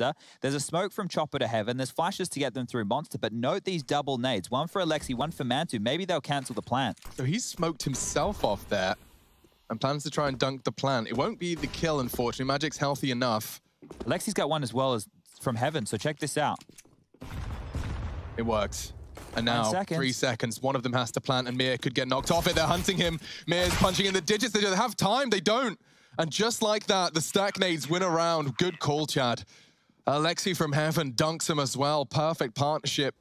Monster. There's a smoke from Chopper to Heaven. There's flashes to get them through Monster, but note these double nades. One for Alexi, one for Mantu. Maybe they'll cancel the plant. So he's smoked himself off there and plans to try and dunk the plant. It won't be the kill, unfortunately. Magic's healthy enough. Alexi's got one as well as from Heaven, so check this out. It works. And now, seconds. three seconds. One of them has to plant, and Mir could get knocked off it. They're hunting him. Mir's punching in the digits. They don't have time. They don't. And just like that, the stack nades win around. Good call, Chad. Alexi from Heaven dunks him as well. Perfect partnership.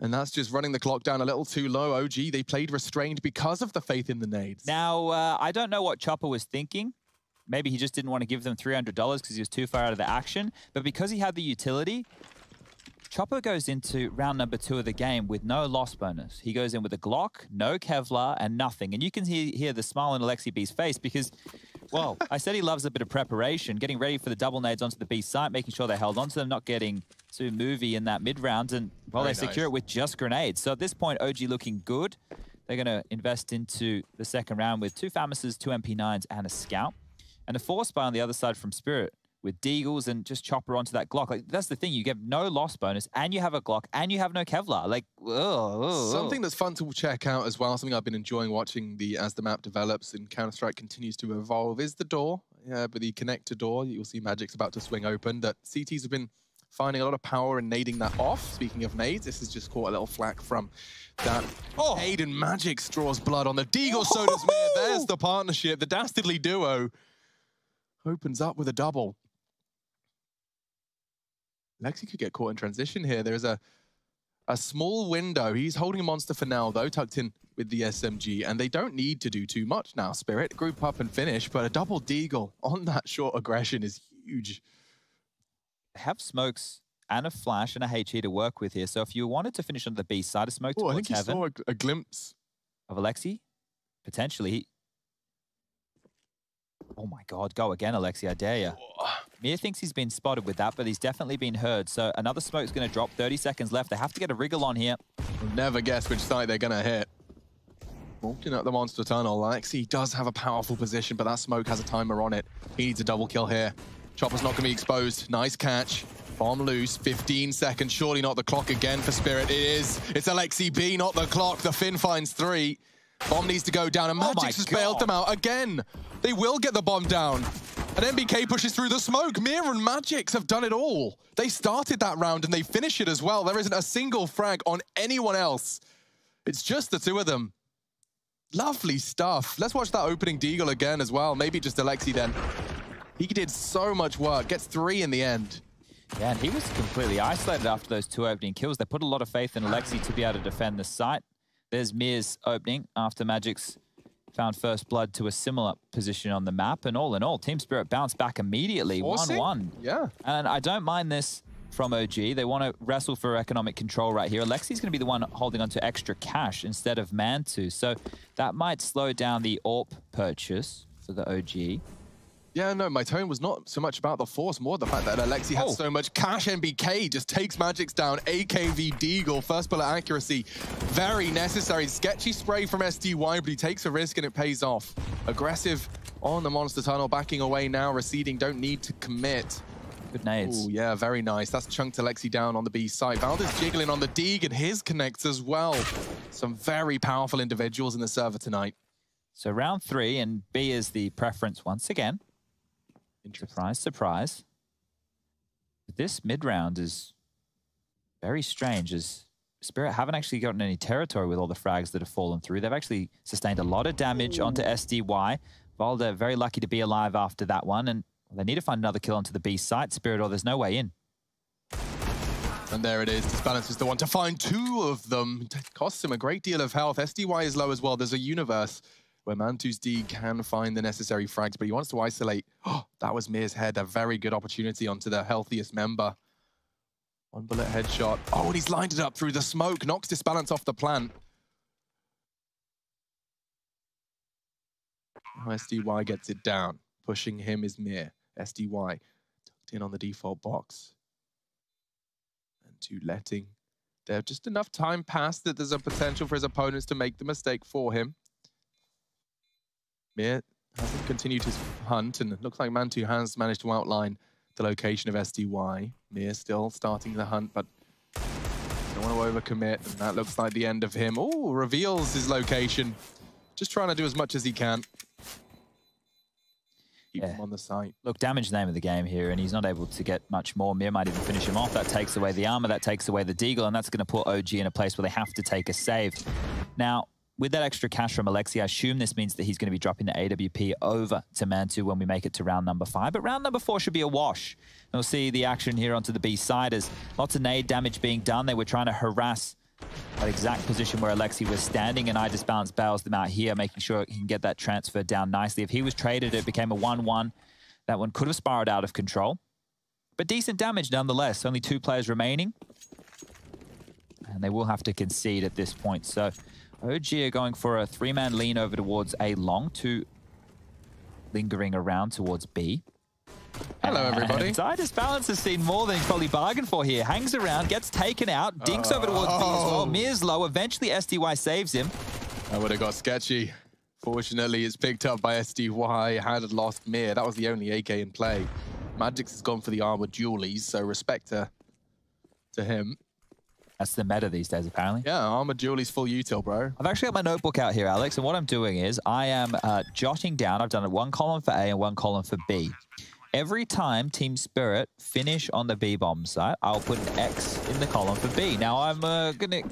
And that's just running the clock down a little too low. OG, they played restrained because of the faith in the nades. Now, uh, I don't know what Chopper was thinking. Maybe he just didn't want to give them $300 because he was too far out of the action. But because he had the utility, Chopper goes into round number two of the game with no loss bonus. He goes in with a Glock, no Kevlar, and nothing. And you can hear, hear the smile on Alexi B's face because, well, I said he loves a bit of preparation, getting ready for the double nades onto the B site, making sure they held onto them, not getting too movie in that mid round. And, well, Very they secure nice. it with just grenades. So at this point, OG looking good. They're going to invest into the second round with two FAMASes, two MP9s, and a Scout. And a Force Buy on the other side from Spirit with Deagles and just chopper onto that Glock. Like that's the thing, you get no loss bonus, and you have a Glock, and you have no Kevlar. Like, ugh, ugh. Something that's fun to check out as well, something I've been enjoying watching the as the map develops and Counter-Strike continues to evolve, is the door. Yeah, but the connector door, you'll see Magic's about to swing open, that CTs have been finding a lot of power in nading that off. Speaking of nades, this has just caught a little flack from that. Oh. Nade and Magic straws blood on the Deagle, so does Mir. There's oh. the partnership. The Dastardly duo opens up with a double. Lexi could get caught in transition here. There's a a small window. He's holding a monster for now, though, tucked in with the SMG, and they don't need to do too much now, Spirit. Group up and finish, but a double deagle on that short aggression is huge. have smokes and a flash and a HE to work with here. So if you wanted to finish on the B side, a smoke Oh, I think he heaven saw a, a glimpse. of Alexi, potentially. Oh my God, go again, Alexi, I dare you. Mir thinks he's been spotted with that, but he's definitely been heard. So another smoke's going to drop. 30 seconds left. They have to get a wriggle on here. Never guess which side they're going to hit. Walking up the monster tunnel, Alexi does have a powerful position, but that smoke has a timer on it. He needs a double kill here. Chopper's not going to be exposed. Nice catch. Bomb loose. 15 seconds. Surely not the clock again for Spirit. It is. It's Alexi B, not the clock. The Finn finds three. Bomb needs to go down, and Oh my Magic's just bailed them out again. They will get the bomb down. And NBK pushes through the smoke. Mir and Magix have done it all. They started that round and they finish it as well. There isn't a single frag on anyone else. It's just the two of them. Lovely stuff. Let's watch that opening Deagle again as well. Maybe just Alexi then. He did so much work. Gets three in the end. Yeah, and he was completely isolated after those two opening kills. They put a lot of faith in Alexi to be able to defend the site. There's Mir's opening after Magic's found first blood to a similar position on the map. And all in all, Team Spirit bounced back immediately, Forcing? 1-1. Yeah. And I don't mind this from OG. They want to wrestle for economic control right here. Alexi's going to be the one holding onto extra cash instead of Mantu. So that might slow down the AWP purchase for the OG. Yeah, no, my tone was not so much about the force, more the fact that Alexi had Oh. so much cash. NBK just takes Magix down. AKV Deagle, first bullet accuracy, very necessary. Sketchy spray from SDY, but he takes a risk and it pays off. Aggressive on the monster tunnel, backing away now, receding, don't need to commit. Good nades. Oh, yeah, very nice. That's chunked Alexi down on the B side. Valdez jiggling on the Deeg and his connects as well. Some very powerful individuals in the server tonight. So round three, and B is the preference once again. Interesting. Surprise, surprise. This mid round is very strange as Spirit haven't actually gotten any territory with all the frags that have fallen through. They've actually sustained a lot of damage onto SDY. Valde very lucky to be alive after that one, and they need to find another kill onto the B site. Spirit, or there's no way in. And there it is. Disbalance is the one to find two of them. It costs him a great deal of health. SDY is low as well. There's a universe where Mantu's D can find the necessary frags, but he wants to isolate. Oh, that was Mir's head. A very good opportunity onto the healthiest member. One bullet headshot. Oh, and he's lined it up through the smoke. Knocks Disbalance off the plant. SDY gets it down. Pushing him is Mir. SDY tucked in on the default box and to letting there just enough time pass that there's a potential for his opponents to make the mistake for him. Mir hasn't continued his hunt, and it looks like Mantu has managed to outline the location of SDY. Mir still starting the hunt, but don't want to overcommit. And that looks like the end of him. Oh, reveals his location. Just trying to do as much as he can. Keep Yeah. him on the site. Look, damage name of the game here, and he's not able to get much more. Mir might even finish him off. That takes away the armor, that takes away the deagle, and that's going to put OG in a place where they have to take a save. Now, with that extra cash from Alexi, I assume this means that he's going to be dropping the AWP over to Mantu when we make it to round number five. But round number four should be a wash. And we'll see the action here onto the B side as lots of nade damage being done. They were trying to harass that exact position where Alexi was standing, and I just balance bails them out here, making sure he can get that transfer down nicely. If he was traded, it became a 1-1. That one could have spiraled out of control. But decent damage nonetheless. Only two players remaining. And they will have to concede at this point. So OG are going for a three-man lean over towards A long, two lingering around towards B. Hello, everybody. Disbalance has seen more than he's probably bargained for here. Hangs around, gets taken out, dinks over towards B as well. Oh. Mir's low. Eventually, SDY saves him. That would have got sketchy. Fortunately, it's picked up by SDY. Had lost Mir. That was the only AK in play. Magix has gone for the armored dualies, so respect to, to him. That's the meta these days, apparently. Yeah, I'm a dualies full util, bro. I've actually got my notebook out here, Alex, and what I'm doing is I am uh, jotting down, I've done one column for A and one column for B. Every time Team Spirit finish on the B bomb site, I'll put an X in the column for B. Now, I'm uh, going to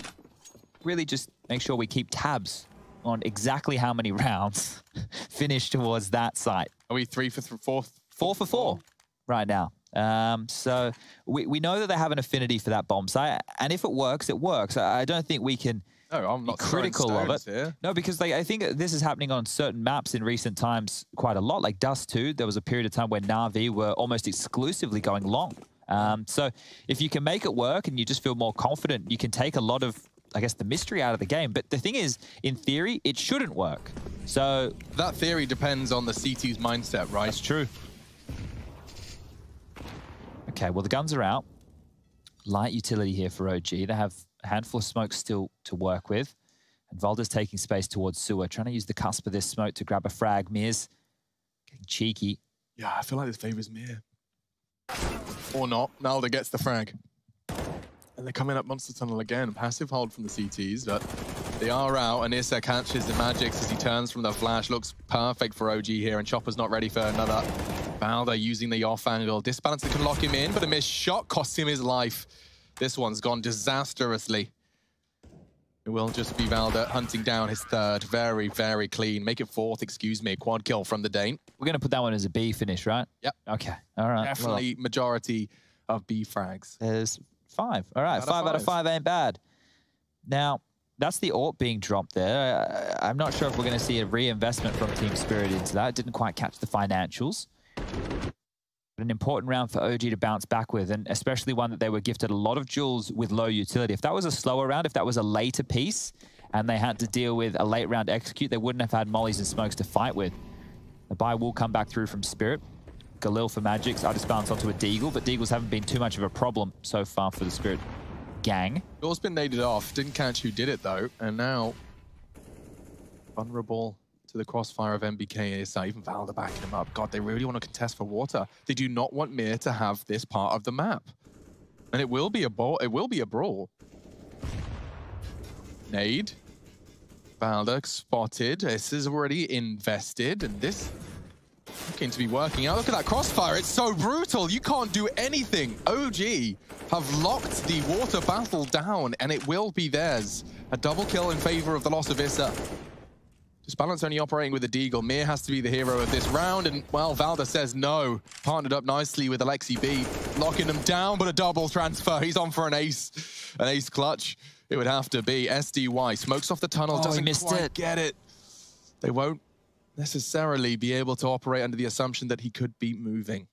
really just make sure we keep tabs on exactly how many rounds finish towards that site. Are we three for th fourth? Four for four right now. Um, so we, we know that they have an affinity for that bomb site, and if it works, it works. I, I don't think we can No, I'm not critical of it. Here. No, because like I think this is happening on certain maps in recent times quite a lot. Like Dust 2, there was a period of time where Navi were almost exclusively going long. Um, so if you can make it work and you just feel more confident, you can take a lot of, I guess, the mystery out of the game. But the thing is, in theory, it shouldn't work. So That theory depends on the CT's mindset, right? that's true. Okay, well, the guns are out. Light utility here for OG. They have a handful of smoke still to work with. And Valde's taking space towards sewer, trying to use the cusp of this smoke to grab a frag. Miz getting cheeky. Yeah, I feel like this favors Mir. Or not. Valde gets the frag. And they're coming up Monster Tunnel again. Passive hold from the CTs, but they are out. And Issa catches the Magix as he turns from the flash. Looks perfect for OG here, and Chopper's not ready for another. Valde using the off angle. Disbalancer can lock him in, but a missed shot costs him his life. This one's gone disastrously. It will just be Valde hunting down his third. Very, very clean. Make it fourth, excuse me. Quad kill from the Dane. We're going to put that one as a B finish, right? Yep. Okay. All right. Well, Definitely majority of B frags. there's five. All right. Out Five, out of five. ain't bad. Now, that's the AWP being dropped there. I- I'm not sure if we're going to see a reinvestment from Team Spirit into that. It didn't quite catch the financials. An important round for OG to bounce back with, and especially one that they were gifted a lot of jewels with low utility. If that was a slower round, if that was a later piece, and they had to deal with a late round execute, they wouldn't have had mollies and smokes to fight with. The buy will come back through from Spirit. Galil for Magix. I just bounce onto a Deagle, but Deagles haven't been too much of a problem so far for the Spirit gang. Yours been naded off. Didn't catch who did it though. And now vulnerable the crossfire of NBK is even Valde backing him up. God, they really want to contest for water. They do not want Mir to have this part of the map. And it will be a ball. It will be a brawl. Nade. Valde spotted. This is already invested, and this looking to be working out. Look at that crossfire. It's so brutal. You can't do anything. OG have locked the water battle down, and it will be theirs. A double kill in favor of the loss of Issa. Disbalance only operating with the Deagle. Mir has to be the hero of this round, and, well, Valde says no. Partnered up nicely with Alexi B, locking them down, but a double transfer. He's on for an ace. An ace clutch. It would have to be. SDY smokes off the tunnel, Oh, doesn't missed quite it. get it. They won't necessarily be able to operate under the assumption that he could be moving.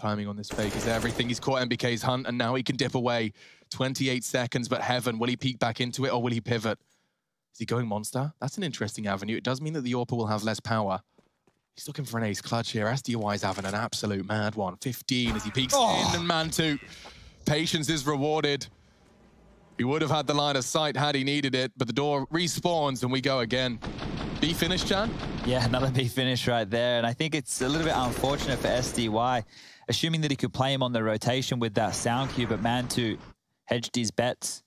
Timing on this fake is everything. He's caught NBK's hunt, and now he can dip away. 28 seconds, but heaven, will he peek back into it or will he pivot? Is he going monster? That's an interesting avenue. It does mean that the AWPer will have less power. He's looking for an ace clutch here. SDY is having an absolute mad one. 15 as he peeks Oh. in and Mantu. Patience is rewarded. He would have had the line of sight had he needed it, but the door respawns and we go again. Be finished, Chan? Yeah, another B finish right there. And I think it's a little bit unfortunate for SDY, assuming that he could play him on the rotation with that sound cue, but Mantu hedged his bets,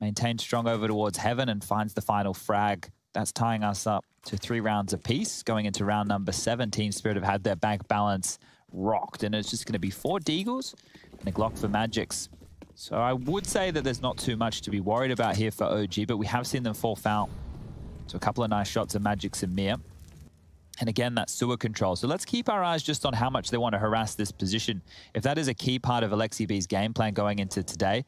maintained strong over towards Heaven and finds the final frag. That's tying us up to three rounds apiece. Going into round number seven, Team Spirit have had their bank balance rocked, and it's just going to be four Deagles and a Glock for Magix. So I would say that there's not too much to be worried about here for OG, but we have seen them fall foul. So a couple of nice shots of Magix and Mir. And again, that sewer control. So let's keep our eyes just on how much they want to harass this position. If that is a key part of Alexi B's game plan going into today,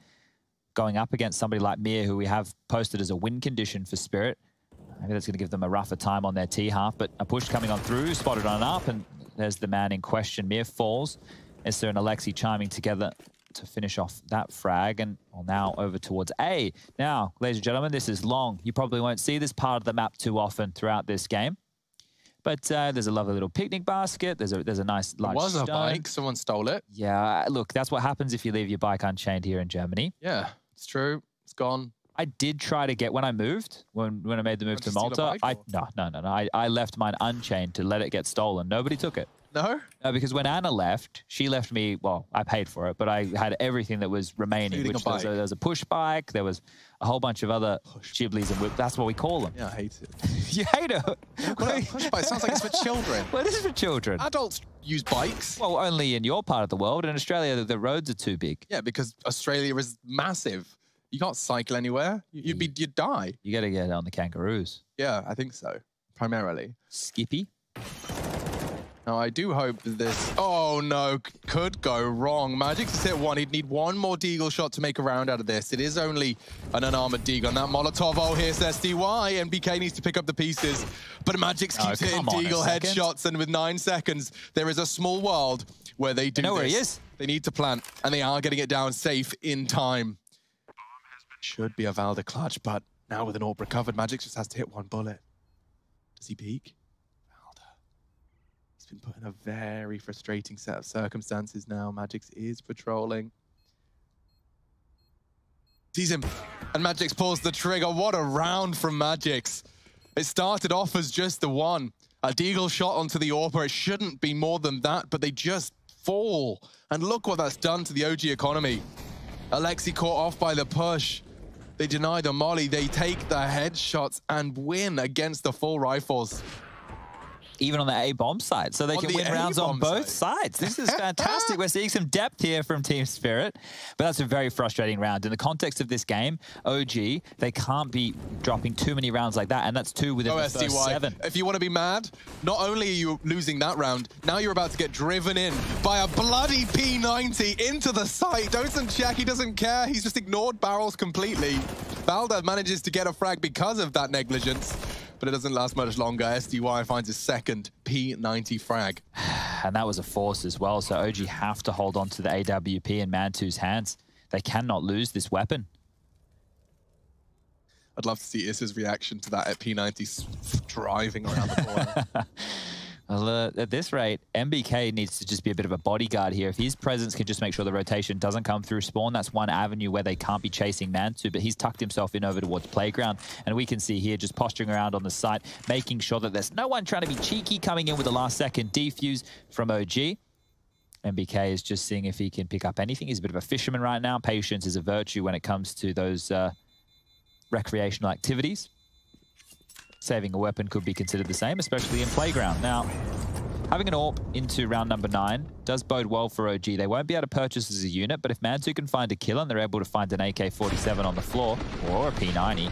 going up against somebody like Mir, who we have posted as a win condition for Spirit, maybe that's going to give them a rougher time on their T half. But a push coming on through, spotted on an up, and there's the man in question. Mir falls. Esther and Alexi chiming together to finish off that frag. And well, now over towards A. Now, ladies and gentlemen, this is long. You probably won't see this part of the map too often throughout this game. But uh, there's a lovely little picnic basket. There's a there's a nice large It was stone. a bike. Someone stole it. Yeah, look, that's what happens if you leave your bike unchained here in Germany. Yeah, it's true. It's gone. I did try to get when I moved, when when I made the move to you steal a Malta. I no no no no. I, I left mine unchained to let it get stolen. Nobody took it. No? No, because when Anna left, she left me. Well, I paid for it, but I had everything that was remaining. Including a Which there was uh, a, there was a push bike. There was a whole bunch of other Ghiblis and. That's what we call them. Yeah, I hate it. you hate it. What a push bike. Sounds like it's for children. well, this is for children. Adults use bikes. Well, only in your part of the world. In Australia, the, the roads are too big. Yeah, because Australia is massive. You can't cycle anywhere. You'd be you'd die. You got to get on the kangaroos. Yeah, I think so. Primarily. Skippy. Now I do hope this. Oh no, could go wrong. Magix has hit one. He'd need one more Deagle shot to make a round out of this. It is only an unarmored Deagle. And that Molotov. Oh, here's SDY. And BK needs to pick up the pieces. But Magix Oh, keeps hitting come on a Deagle headshots. And with nine seconds, there is a small world where they do know where he this. is. They need to plant, and they are getting it down safe in time. Should be a Valde clutch, but now with an AWP recovered, Magic just has to hit one bullet. Does he peek? Been put in a very frustrating set of circumstances now. Magix is patrolling. Sees him, and Magix pulls the trigger. What a round from Magix. It started off as just the one. A Deagle shot onto the AWPer. It shouldn't be more than that, but they just fall. And look what that's done to the OG economy. Alexi caught off by the push. They deny the molly. They take the headshots and win against the full rifles. Even on the A bomb side, so they On can the win rounds on both side. sides. This is fantastic. We're seeing some depth here from Team Spirit, but that's a very frustrating round. In the context of this game, OG, they can't be dropping too many rounds like that, and that's two within oh, the first seven. If you want to be mad, not only are you losing that round, now you're about to get driven in by a bloody P90 into the site. Doesn't check, he doesn't care. He's just ignored barrels completely. Valda manages to get a frag because of that negligence, but it doesn't last much longer. SDY finds his second P90 frag. And that was a force as well, so OG have to hold on to the AWP in Mantu's hands. They cannot lose this weapon. I'd love to see Issa's reaction to that at P90 driving around the corner. At this rate, NBK needs to just be a bit of a bodyguard here. If his presence can just make sure the rotation doesn't come through spawn, that's one avenue where they can't be chasing Mantu, but he's tucked himself in over towards playground. And we can see here just posturing around on the site, making sure that there's no one trying to be cheeky coming in with the last second defuse from OG. NBK is just seeing if he can pick up anything. He's a bit of a fisherman right now. Patience is a virtue when it comes to those uh, recreational activities. Saving a weapon could be considered the same, especially in playground. Now, having an AWP into round number nine does bode well for OG. They won't be able to purchase as a unit, but if Mantu can find a kill and they're able to find an AK-47 on the floor or a P90,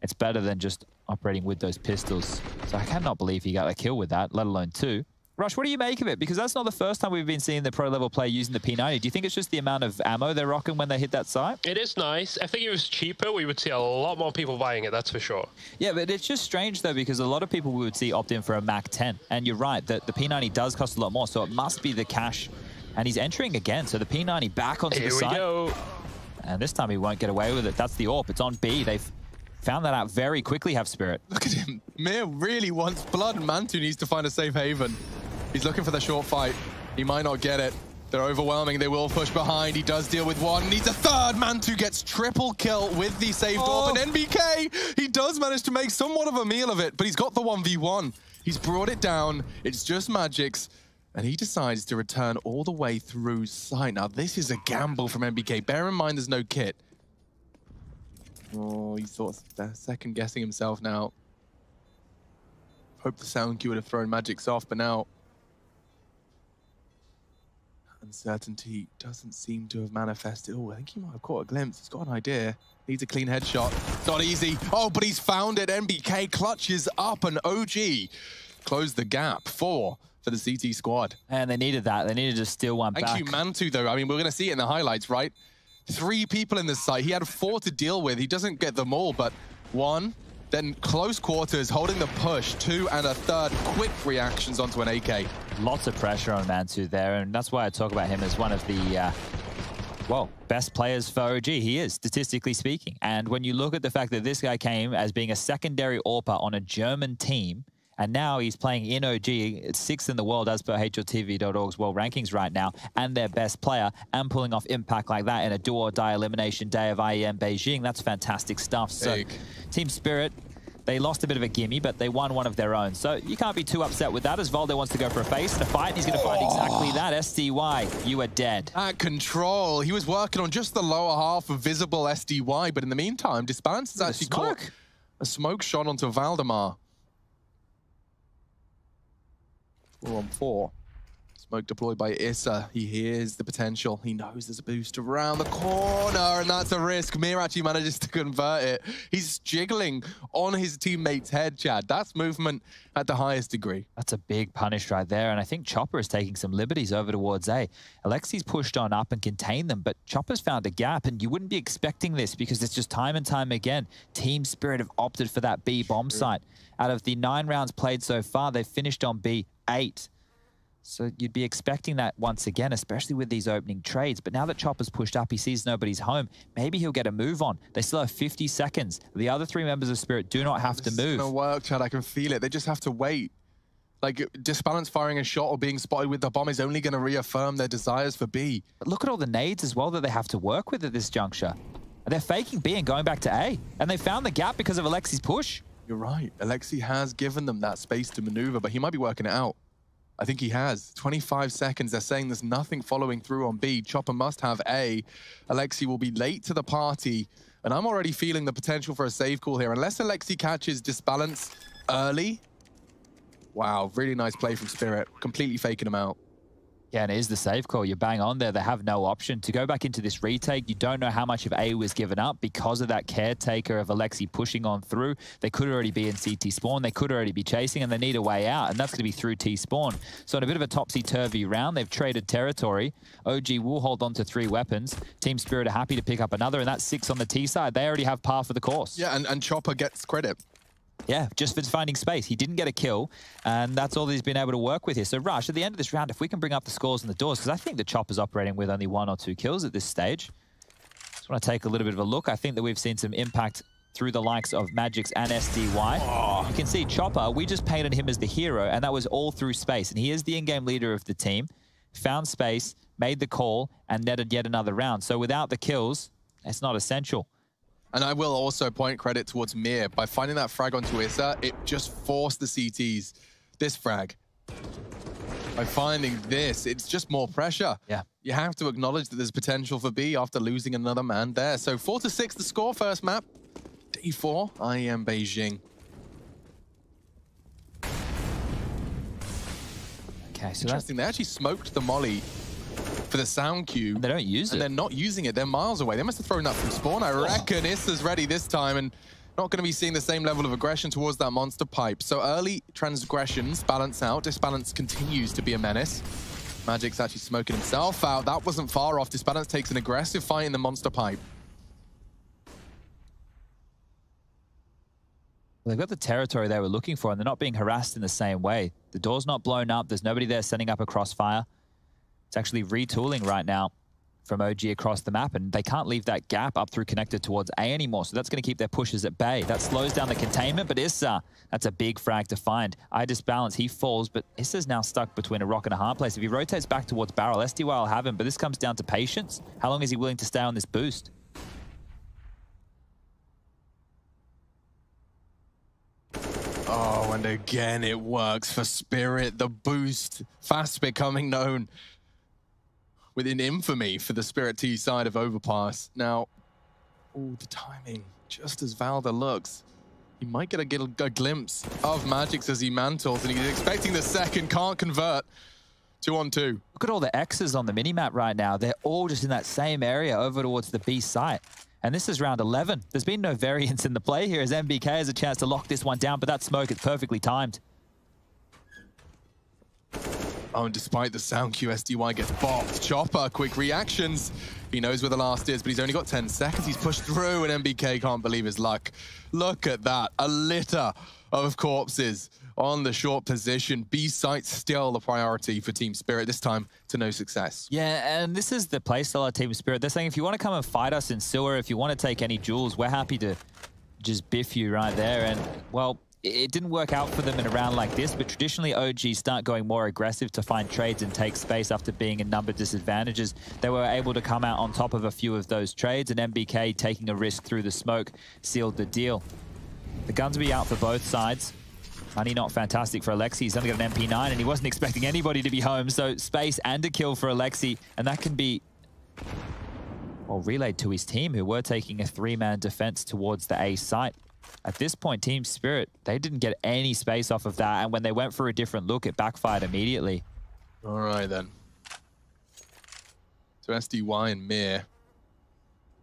it's better than just operating with those pistols. So I cannot believe he got a kill with that, let alone two. Rush, what do you make of it? Because that's not the first time we've been seeing the pro level player using the P90. Do you think it's just the amount of ammo they're rocking when they hit that site? It is nice. I think if it was cheaper, we would see a lot more people buying it, that's for sure. Yeah, but it's just strange though because a lot of people we would see opt in for a Mac 10, and you're right that the P90 does cost a lot more, so it must be the cash. And he's entering again, so the P90 back onto Here the we go. and this time he won't get away with it. That's the AWP. It's on B. They've found that out very quickly. Have Spirit. Look at him. Mir really wants blood, and Mantu needs to find a safe haven. He's looking for the short fight. He might not get it. They're overwhelming. They will push behind. He does deal with one. Needs a third. Mantu gets triple kill with the saved oh. orb. And NBK, he does manage to make somewhat of a meal of it, but he's got the 1v1. He's brought it down. It's just Magix. And he decides to return all the way through site. Now, this is a gamble from NBK. Bear in mind there's no kit. Oh, he's sort of second guessing himself now. Hope the sound cue would have thrown Magix off, but now uncertainty doesn't seem to have manifested. Oh, I think he might have caught a glimpse. He's got an idea. Needs a clean headshot. Not easy. Oh, but he's found it. NBK clutches up and OG closed the gap. Four for the CT squad. And they needed that. They needed to steal one back. Thank back. you, Mantu, though. I mean, we're going to see it in the highlights, right? Three people in this site. He had four to deal with. He doesn't get them all, but one, then close quarters, holding the push, two and a third quick reactions onto an AK. Lots of pressure on Mantu there, and that's why I talk about him as one of the, uh, well, best players for OG. He is, statistically speaking. And when you look at the fact that this guy came as being a secondary AWPer on a German team, and now he's playing in OG, sixth in the world as per HLTV.org's world rankings right now, and their best player, and pulling off impact like that in a do or die elimination day of IEM Beijing. That's fantastic stuff. So, Team Spirit, they lost a bit of a gimme, but they won one of their own. So you can't be too upset with that as Valde wants to go for a face and a fight. And he's going to find oh. exactly that. SDY, you are dead. At control. He was working on just the lower half of visible SDY, but in the meantime, Disbalance has actually caught a smoke shot onto Valdemar. Four on four. Smoke deployed by Issa. He hears the potential. He knows there's a boost around the corner, and that's a risk. Mir actually manages to convert it. He's jiggling on his teammate's head, Chad. That's movement at the highest degree. That's a big punish right there, and I think Chopper is taking some liberties over towards A. Alexi's pushed on up and contained them, but Chopper's found a gap, and you wouldn't be expecting this because it's just time and time again. Team Spirit have opted for that B bomb site. Out of the nine rounds played so far, they've finished on B eight. So you'd be expecting that once again, especially with these opening trades. But now that Chopper's pushed up, he sees nobody's home. Maybe he'll get a move on. They still have 50 seconds. The other three members of Spirit do not have this to move. It's work, Chad. I can feel it. They just have to wait. Like, Disbalance firing a shot or being spotted with the bomb is only going to reaffirm their desires for B. But look at all the nades as well that they have to work with at this juncture. They're faking B and going back to A. And they found the gap because of Alexi's push. You're right. Alexi has given them that space to maneuver, but he might be working it out. I think he has. 25 seconds. They're saying there's nothing following through on B. Chopper must have A. Alexi will be late to the party. And I'm already feeling the potential for a save call here. Unless Alexi catches Disbalance early. Wow, really nice play from Spirit. Completely faking him out. Yeah, and it is the save call. You're bang on there. They have no option. To go back into this retake, you don't know how much of A was given up because of that caretaker of Alexi pushing on through. They could already be in CT spawn. They could already be chasing, and they need a way out, and that's going to be through T spawn. So in a bit of a topsy-turvy round, they've traded territory. OG will hold on to three weapons. Team Spirit are happy to pick up another, and that's six on the T side. They already have par for the course. Yeah, and, and Chopper gets credit. Yeah, just for finding space. He didn't get a kill, and that's all he's been able to work with here. So, Rush, at the end of this round, if we can bring up the scores and the doors, because I think the Chopper's operating with only one or two kills at this stage. Just want to take a little bit of a look. I think that we've seen some impact through the likes of Magix and SDY. Oh. You can see Chopper, we just painted him as the hero, and that was all through space. And he is the in-game leader of the team. Found space, made the call, and netted yet another round. So without the kills, it's not essential. And I will also point credit towards Mir. By finding that frag onto Issa, it just forced the CTs. This frag. By finding this, it's just more pressure. Yeah. You have to acknowledge that there's potential for B after losing another man there. So 4 to six, the score first map. Day 4, IEM Beijing. Okay, so Interesting, they actually smoked the molly for the sound cue. They don't use and it. they're not using it. They're miles away. They must have thrown that from spawn. I oh. reckon Issa's ready this time and not going to be seeing the same level of aggression towards that monster pipe. So early transgressions balance out. Disbalance continues to be a menace. Magic's actually smoking himself out. That wasn't far off. Disbalance takes an aggressive fight in the monster pipe. They've got the territory they were looking for, and they're not being harassed in the same way. The door's not blown up. There's nobody there setting up a crossfire. It's actually retooling right now. from OG across the map, and they can't leave that gap up through connected towards A anymore, so that's going to keep their pushes at bay. That slows down the containment, but Issa, that's a big frag to find. I disbalance, he falls, but Issa's now stuck between a rock and a hard place. If he rotates back towards Barrel, SDY will have him, but this comes down to patience. How long is he willing to stay on this boost? Oh, and again it works for Spirit. The boost fast becoming known within infamy for the Spirit T side of Overpass. Now, oh, the timing, just as Valda looks. He might get a, a glimpse of Magix as he mantles, and he's expecting the second, can't convert. Two on two. Look at all the X's on the minimap right now. They're all just in that same area over towards the B site. And this is round 11. There's been no variance in the play here as NBK has a chance to lock this one down, but that smoke is perfectly timed. Oh, and despite the sound QSDY gets bopped. Chopper, quick reactions. He knows where the last is, but he's only got 10 seconds. He's pushed through, and NBK can't believe his luck. Look at that. A litter of corpses on the short position. B site still the priority for Team Spirit, this time to no success. Yeah, and this is the playstyle of Team Spirit. They're saying if you want to come and fight us in sewer, if you want to take any jewels, we're happy to just biff you right there. And, well, it didn't work out for them in a round like this, but traditionally OG start going more aggressive to find trades and take space after being in number disadvantages. They were able to come out on top of a few of those trades, and NBK taking a risk through the smoke sealed the deal. The guns will be out for both sides. Money not fantastic for Alexi. He's only got an MP9, and he wasn't expecting anybody to be home, so space and a kill for Alexi, and that can be well, relayed to his team, who were taking a three-man defense towards the A site. At this point, Team Spirit, they didn't get any space off of that. And when they went for a different look, it backfired immediately. All right, then. So SDY and Mir.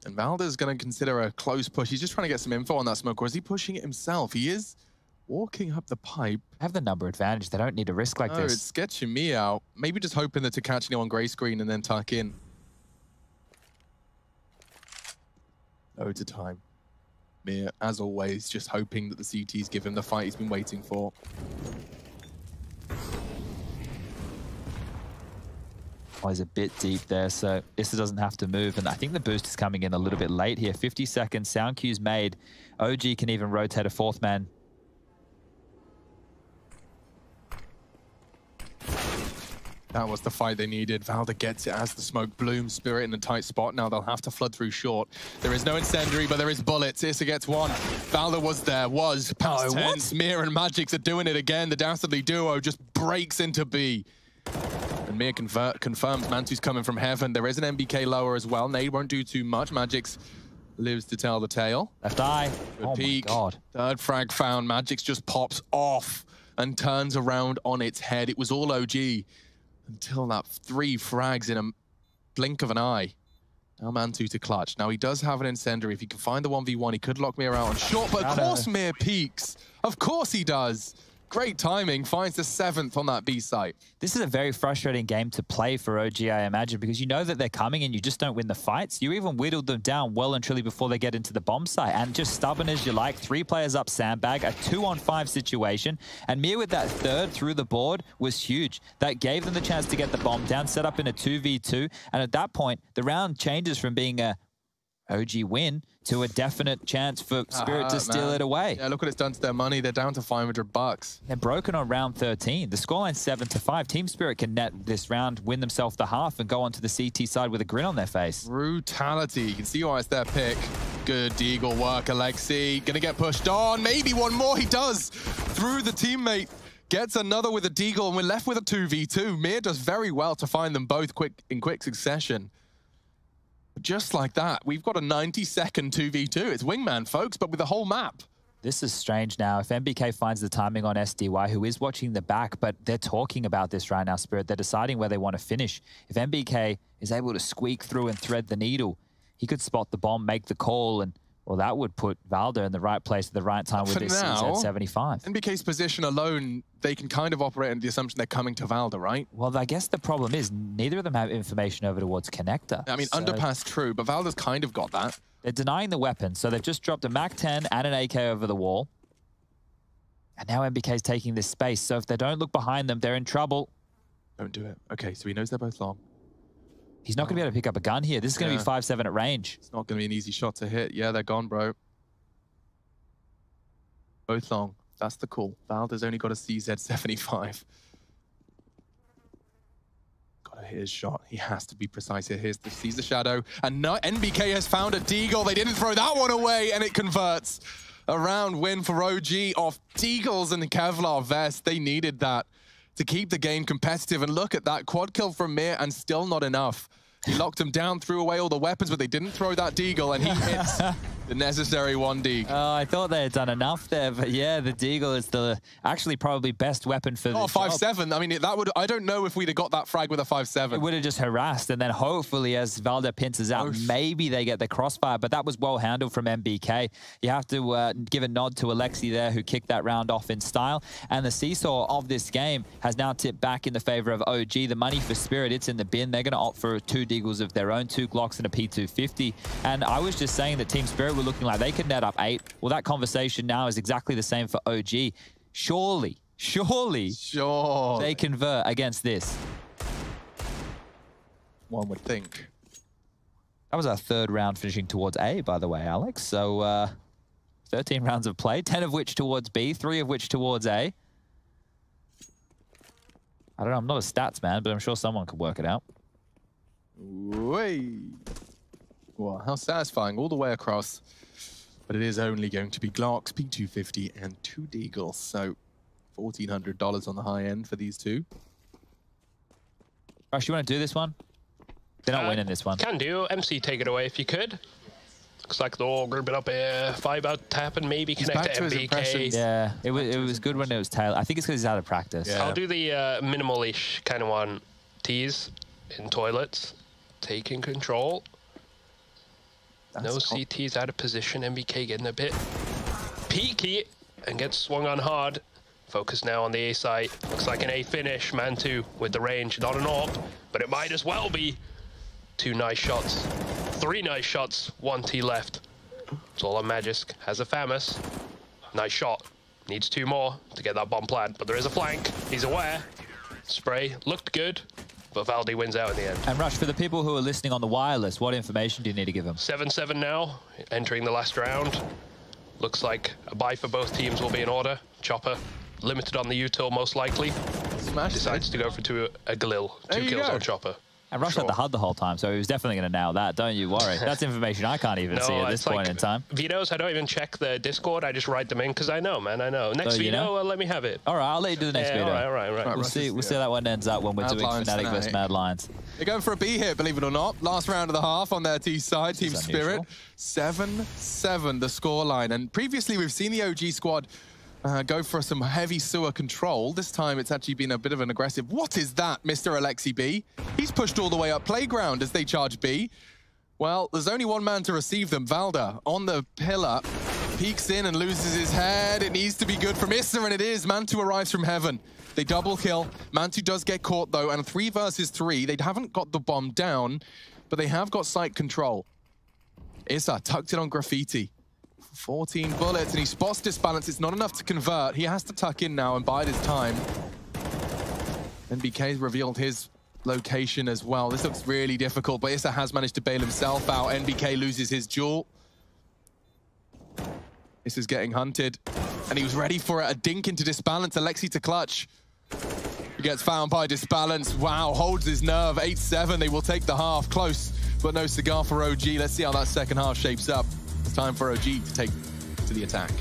And Valde's going to consider a close push. He's just trying to get some info on that smoke, or is he pushing it himself? He is walking up the pipe. Have the number advantage. They don't need a risk like no, this. it's sketching me out. Maybe just hoping that to catch anyone on gray screen and then tuck in. Loads of time. Mir, as always, just hoping that the CTs give him the fight he's been waiting for. Oh, he's a bit deep there, so Issa doesn't have to move. And I think the boost is coming in a little bit late here. 50 seconds, sound cues made. OG can even rotate a fourth man That was the fight they needed. Valde gets it as the smoke blooms. Spirit in a tight spot. Now they'll have to flood through short. There is no incendiary, but there is bullets. Issa gets one. Valde was there, was. Power oh, tense. Mir and Magix are doing it again. The Dastardly duo just breaks into B. And Mir convert, confirms Mantu's coming from heaven. There is an MBK lower as well. Nade won't do too much. Magix lives to tell the tale. Left eye. Good oh peek. my god. Third frag found. Magix just pops off and turns around on its head. It was all OG until that three frags in a blink of an eye. Now Mantu to clutch. Now he does have an incendiary. If he can find the 1v1, he could lock Mir out on short, but of course Mir peaks. Of course he does. Great timing, finds the seventh on that B site. This is a very frustrating game to play for OG, I imagine, because you know that they're coming and you just don't win the fights. You even whittled them down well and truly before they get into the bomb site. And just stubborn as you like, three players up sandbag, a two-on-five situation. And Mir with that third through the board was huge. That gave them the chance to get the bomb down, set up in a 2v2. And at that point, the round changes from being a OG win to a definite chance for Spirit uh, to steal man. it away. Yeah, look what it's done to their money. They're down to 500 bucks. They're broken on round 13. The scoreline's 7 to 5. Team Spirit can net this round, win themselves the half, and go onto the CT side with a grin on their face. Brutality. You can see why it's their pick. Good Deagle work, Alexi. Gonna get pushed on. Maybe one more. He does. Through the teammate. Gets another with a Deagle, and we're left with a 2v2. Mir does very well to find them both quick in quick succession. Just like that, we've got a 90-second 2v2. It's Wingman, folks, but with the whole map. This is strange now. If NBK finds the timing on SDY, who is watching the back, but they're talking about this right now, Spirit. They're deciding where they want to finish. If NBK is able to squeak through and thread the needle, he could spot the bomb, make the call, and well, that would put Valde in the right place at the right time with this now, 75 NBK's position alone, they can kind of operate under the assumption they're coming to Valde, right? Well, I guess the problem is neither of them have information over towards Connector. I mean, so underpass true, but Valde's kind of got that. They're denying the weapon, so they've just dropped a MAC-10 and an AK over the wall. And now NBK's taking this space, so if they don't look behind them, they're in trouble. Don't do it. Okay, so he knows they're both long. He's not going to be able to pick up a gun here. This is going to Yeah. be 5-7 at range. It's not going to be an easy shot to hit. Yeah, they're gone, bro. Both long. That's the call. Valde's only got a CZ75. Gotta hit his shot. He has to be precise here. Here's the, sees the shadow. And no, NBK has found a Deagle. They didn't throw that one away, and it converts. A round win for OG off Deagles and the Kevlar vest. They needed that to keep the game competitive. And look at that quad kill from Mir, and still not enough. He locked him down, threw away all the weapons, but they didn't throw that Deagle, and he hits the necessary one Deagle. Oh, I thought they had done enough there, but yeah, the Deagle is the actually probably best weapon for the Oh, job. five seven. I mean, that would. I don't know if we'd have got that frag with a five seven. It would have just harassed, and then hopefully, as Valde pinces out, Oof. maybe they get the crossfire. But that was well handled from NBK. You have to uh, give a nod to Alexi there, who kicked that round off in style. And the seesaw of this game has now tipped back in the favor of OG. The money for Spirit, it's in the bin. They're going to opt for two Deagles of their own, two Glocks and a P250. And I was just saying that Team Spirit were looking like they could net up eight. Well, that conversation now is exactly the same for OG. Surely, surely Sure. they convert against this. one would think. That was our third round finishing towards A, by the way, Alex. So uh, 13 rounds of play, 10 of which towards B, three of which towards A. I don't know, I'm not a stats man, but I'm sure someone could work it out. Way. Well, how satisfying all the way across. But it is only going to be Glocks, P250, and two Deagles. So $1,400 on the high end for these two. Rush, you want to do this one? They're not Uh, winning this one. Can do. MC, take it away if you could. Looks like they're all grouping up here. Five out tap and maybe He's connect to to NBK. Yeah, it was, it was good when it was Taylor. I think it's because he's out of practice. Yeah. I'll do the uh, minimal-ish kind of one. Tees in toilets. Taking control. No That's hot. CTs out of position. NBK getting a bit peaky and gets swung on hard. Focus now on the A side. Looks like an A finish. Mantu with the range. Not an AWP, but it might as well be. Two nice shots. Three nice shots. One T left. It's all on Magix. Has a FAMAS. Nice shot. Needs two more to get that bomb plant, but there is a flank. He's aware. Spray looked good, but Valde wins out in the end. And Rush, for the people who are listening on the wireless, what information do you need to give them? 7-7 now, entering the last round. Looks like a buy for both teams will be in order. Chopper, limited on the util most likely, Smash decides to go for two, a Galil. Two kills go. on Chopper. And Rush had the HUD the whole time, so he was definitely going to nail that. Don't you worry. That's information I can't even see at this point like in time. Vetoes, I don't even check the Discord. I just write them in because I know, man. I know. Next Oh, you veto, know? uh, let me have it. All right, I'll let you do the next yeah, video. all right, all right, all right. Right, We'll Rush see. is- We'll see how that one ends up when we're Mad doing Lions Fnatic versus. Mad Lions. They're going for a B hit, believe it or not. Last round of the half on their T side, Team is Spirit. 7-7 the scoreline. And previously we've seen the OG squad uh, go for some heavy sewer control. This time it's actually been a bit of an aggressive. What is that, Mr. Alexi B? He's pushed all the way up playground as they charge B. Well, there's only one man to receive them. Valde on the pillar, peeks in and loses his head. It needs to be good from Issa, and it is. Mantu arrives from heaven. They double kill. Mantu does get caught, though, and three versus three. They haven't got the bomb down, but they have got site control. Issa tucked it on Graffiti. 14 bullets, and he spots disbalance. It's not enough to convert. He has to tuck in now and bide his time. NBK's revealed his location as well. This looks really difficult, but Issa has managed to bail himself out. NBK loses his jewel. This is getting hunted, and he was ready for it. A dink into Disbalance, Alexi to clutch. He gets found by Disbalance. Wow, holds his nerve. 8-7, they will take the half. Close, but no cigar for OG. Let's see how that second half shapes up. It's time for OG to take to the attack.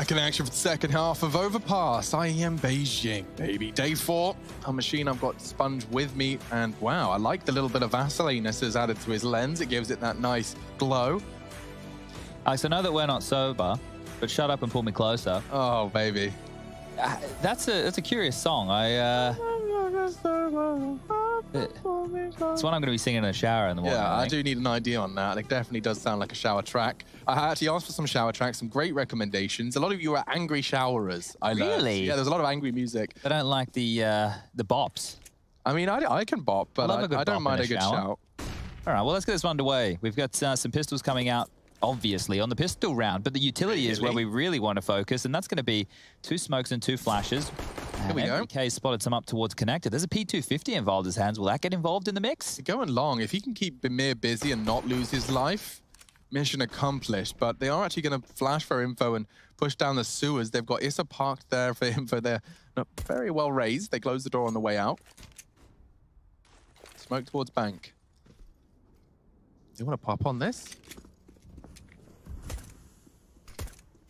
Back in action for the second half of Overpass. IEM Beijing, baby. Day four. A machine I've got Sponge with me. And wow, I like the little bit of Vaseline this has added to his lens. It gives it that nice glow. I know that we're not sober, but shut up and pull me closer. Oh, baby. Uh, that's a that's a curious song. I uh, it's one I'm going to be singing in the shower in the morning. Yeah, I think. do need an idea on that. It definitely does sound like a shower track. I actually asked for some shower tracks, some great recommendations. A lot of you are angry showerers. I learned. Really? Yeah, there's a lot of angry music. I don't like the uh, the bops. I mean, I, I can bop, but I, I don't mind a a good shout. All right, well, let's get this one underway. We've got uh, some pistols coming out, obviously, on the pistol round, but the utility is where we Really? really want to focus, and that's going to be two smokes and two flashes. And we go. NBK spotted some up towards connector. There's a P250 involved in his hands. Will that get involved in the mix? Going long, if he can keep Bimir busy and not lose his life, mission accomplished. But they are actually going to flash for info and push down the sewers. They've got Issa parked there for info. They're not very well raised. They close the door on the way out. Smoke towards bank. Do you want to pop on this?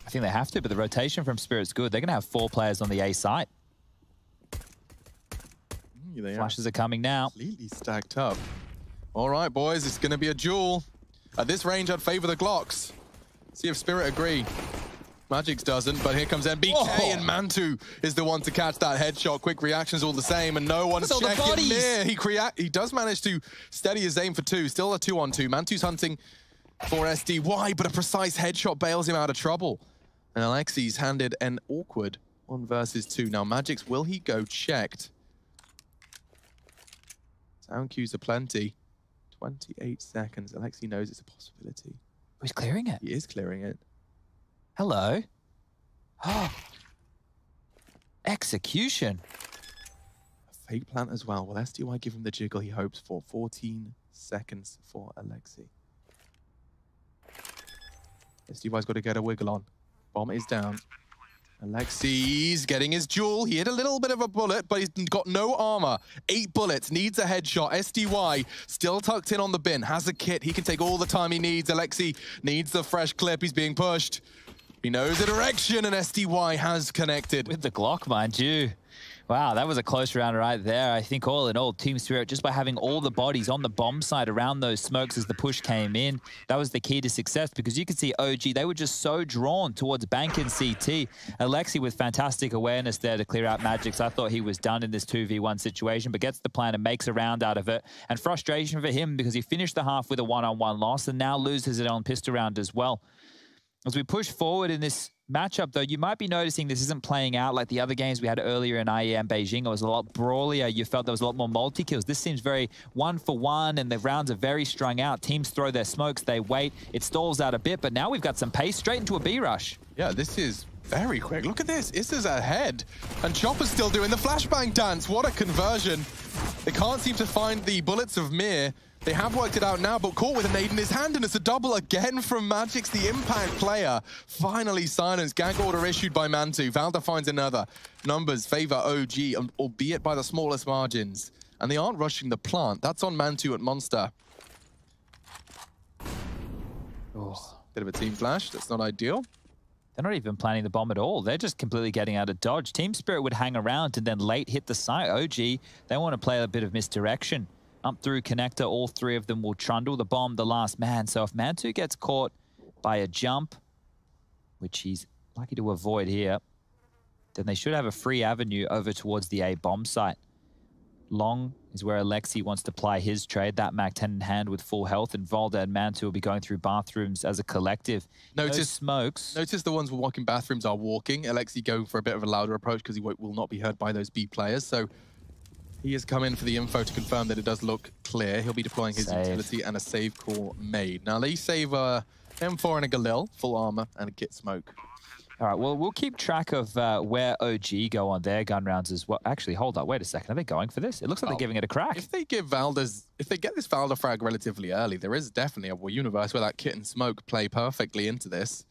I think they have to, but the rotation from Spirit's good. They're going to have four players on the A site. Here they. Flashes are coming now. completely stacked up. All right, boys, it's going to be a duel. At this range, I'd favor the Glocks. See if Spirit agree. Magix doesn't, but here comes NBK, Oh. and Mantu is the one to catch that headshot. Quick reactions all the same, and no one's Look checking near. He, crea- he does manage to steady his aim for two. Still a two-on-two. Mantu's hunting for SDY, but a precise headshot bails him out of trouble. And Alexi's handed an awkward one versus two. Now, Magix, will he go checked? Sound cues are plenty. 28 seconds. Alexi knows it's a possibility. Oh, Who's clearing it? He is clearing it. Hello. Oh. Execution. A fake plant as well. Will SDY give him the jiggle he hopes for? 14 seconds for Alexi. SDY's got to get a wiggle on. Bomb is down. Alexi's getting his jewel. He hit a little bit of a bullet, but he's got no armor. Eight bullets, needs a headshot. SDY still tucked in on the bin, has a kit. He can take all the time he needs. Alexi needs the fresh clip. He's being pushed. He knows the direction, and SDY has connected. With the Glock, mind you. Wow, that was a close round right there. I think all in all, Team Spirit, just by having all the bodies on the bomb side around those smokes as the push came in, that was the key to success because you could see OG, they were just so drawn towards bank and CT. Alexi with fantastic awareness there to clear out Magix. I thought he was done in this 2v1 situation, but gets the plan and makes a round out of it. And frustration for him because he finished the half with a one-on-one loss and now loses it on pistol round as well. As we push forward in this matchup, though, you might be noticing this isn't playing out like the other games we had earlier in IEM Beijing. It was a lot brawlier. You felt there was a lot more multi-kills. This seems very one for one, and the rounds are very strung out. Teams throw their smokes, they wait. It stalls out a bit, but now we've got some pace straight into a B rush. Yeah, this is very quick. Look at this. This Issa's ahead. And Chopper's still doing the flashbang dance. What a conversion. They can't seem to find the bullets of Mir. They have worked it out now, but caught with a nade in his hand, and it's a double again from Magix, the impact player. Finally silenced. Gag order issued by Mantu. Valde finds another. Numbers favor OG, albeit by the smallest margins. And they aren't rushing the plant. That's on Mantu at Monster. Oh, bit of a team flash. That's not ideal. They're not even planning the bomb at all. They're just completely getting out of dodge. Team Spirit would hang around and then late hit the site. OG, they want to play a bit of misdirection up through connector. All three of them will trundle the bomb, the last man. So if Mantu gets caught by a jump, which he's lucky to avoid here, then they should have a free avenue over towards the A bomb site. Long is where Alexi wants to ply his trade. That Mac 10 in hand with full health, and Valde and Mantu will be going through bathrooms as a collective. Notice no smokes. Notice the ones walking bathrooms are walking. Alexi going for a bit of a louder approach because he will not be heard by those B players. So he has come in for the info to confirm that it does look clear. He'll be deploying his Save. utility and a save call made. Now, they save a M4 and a Galil, full armor, and a Git Smoke. All right, well, we'll keep track of uh, where OG go on their gun rounds as well. Actually, hold up, wait a second. Are they going for this? It looks like Well, they're giving it a crack. If they give Valde's, if they get this Valde frag relatively early, there is definitely a universe where that Kit and Smoke play perfectly into this.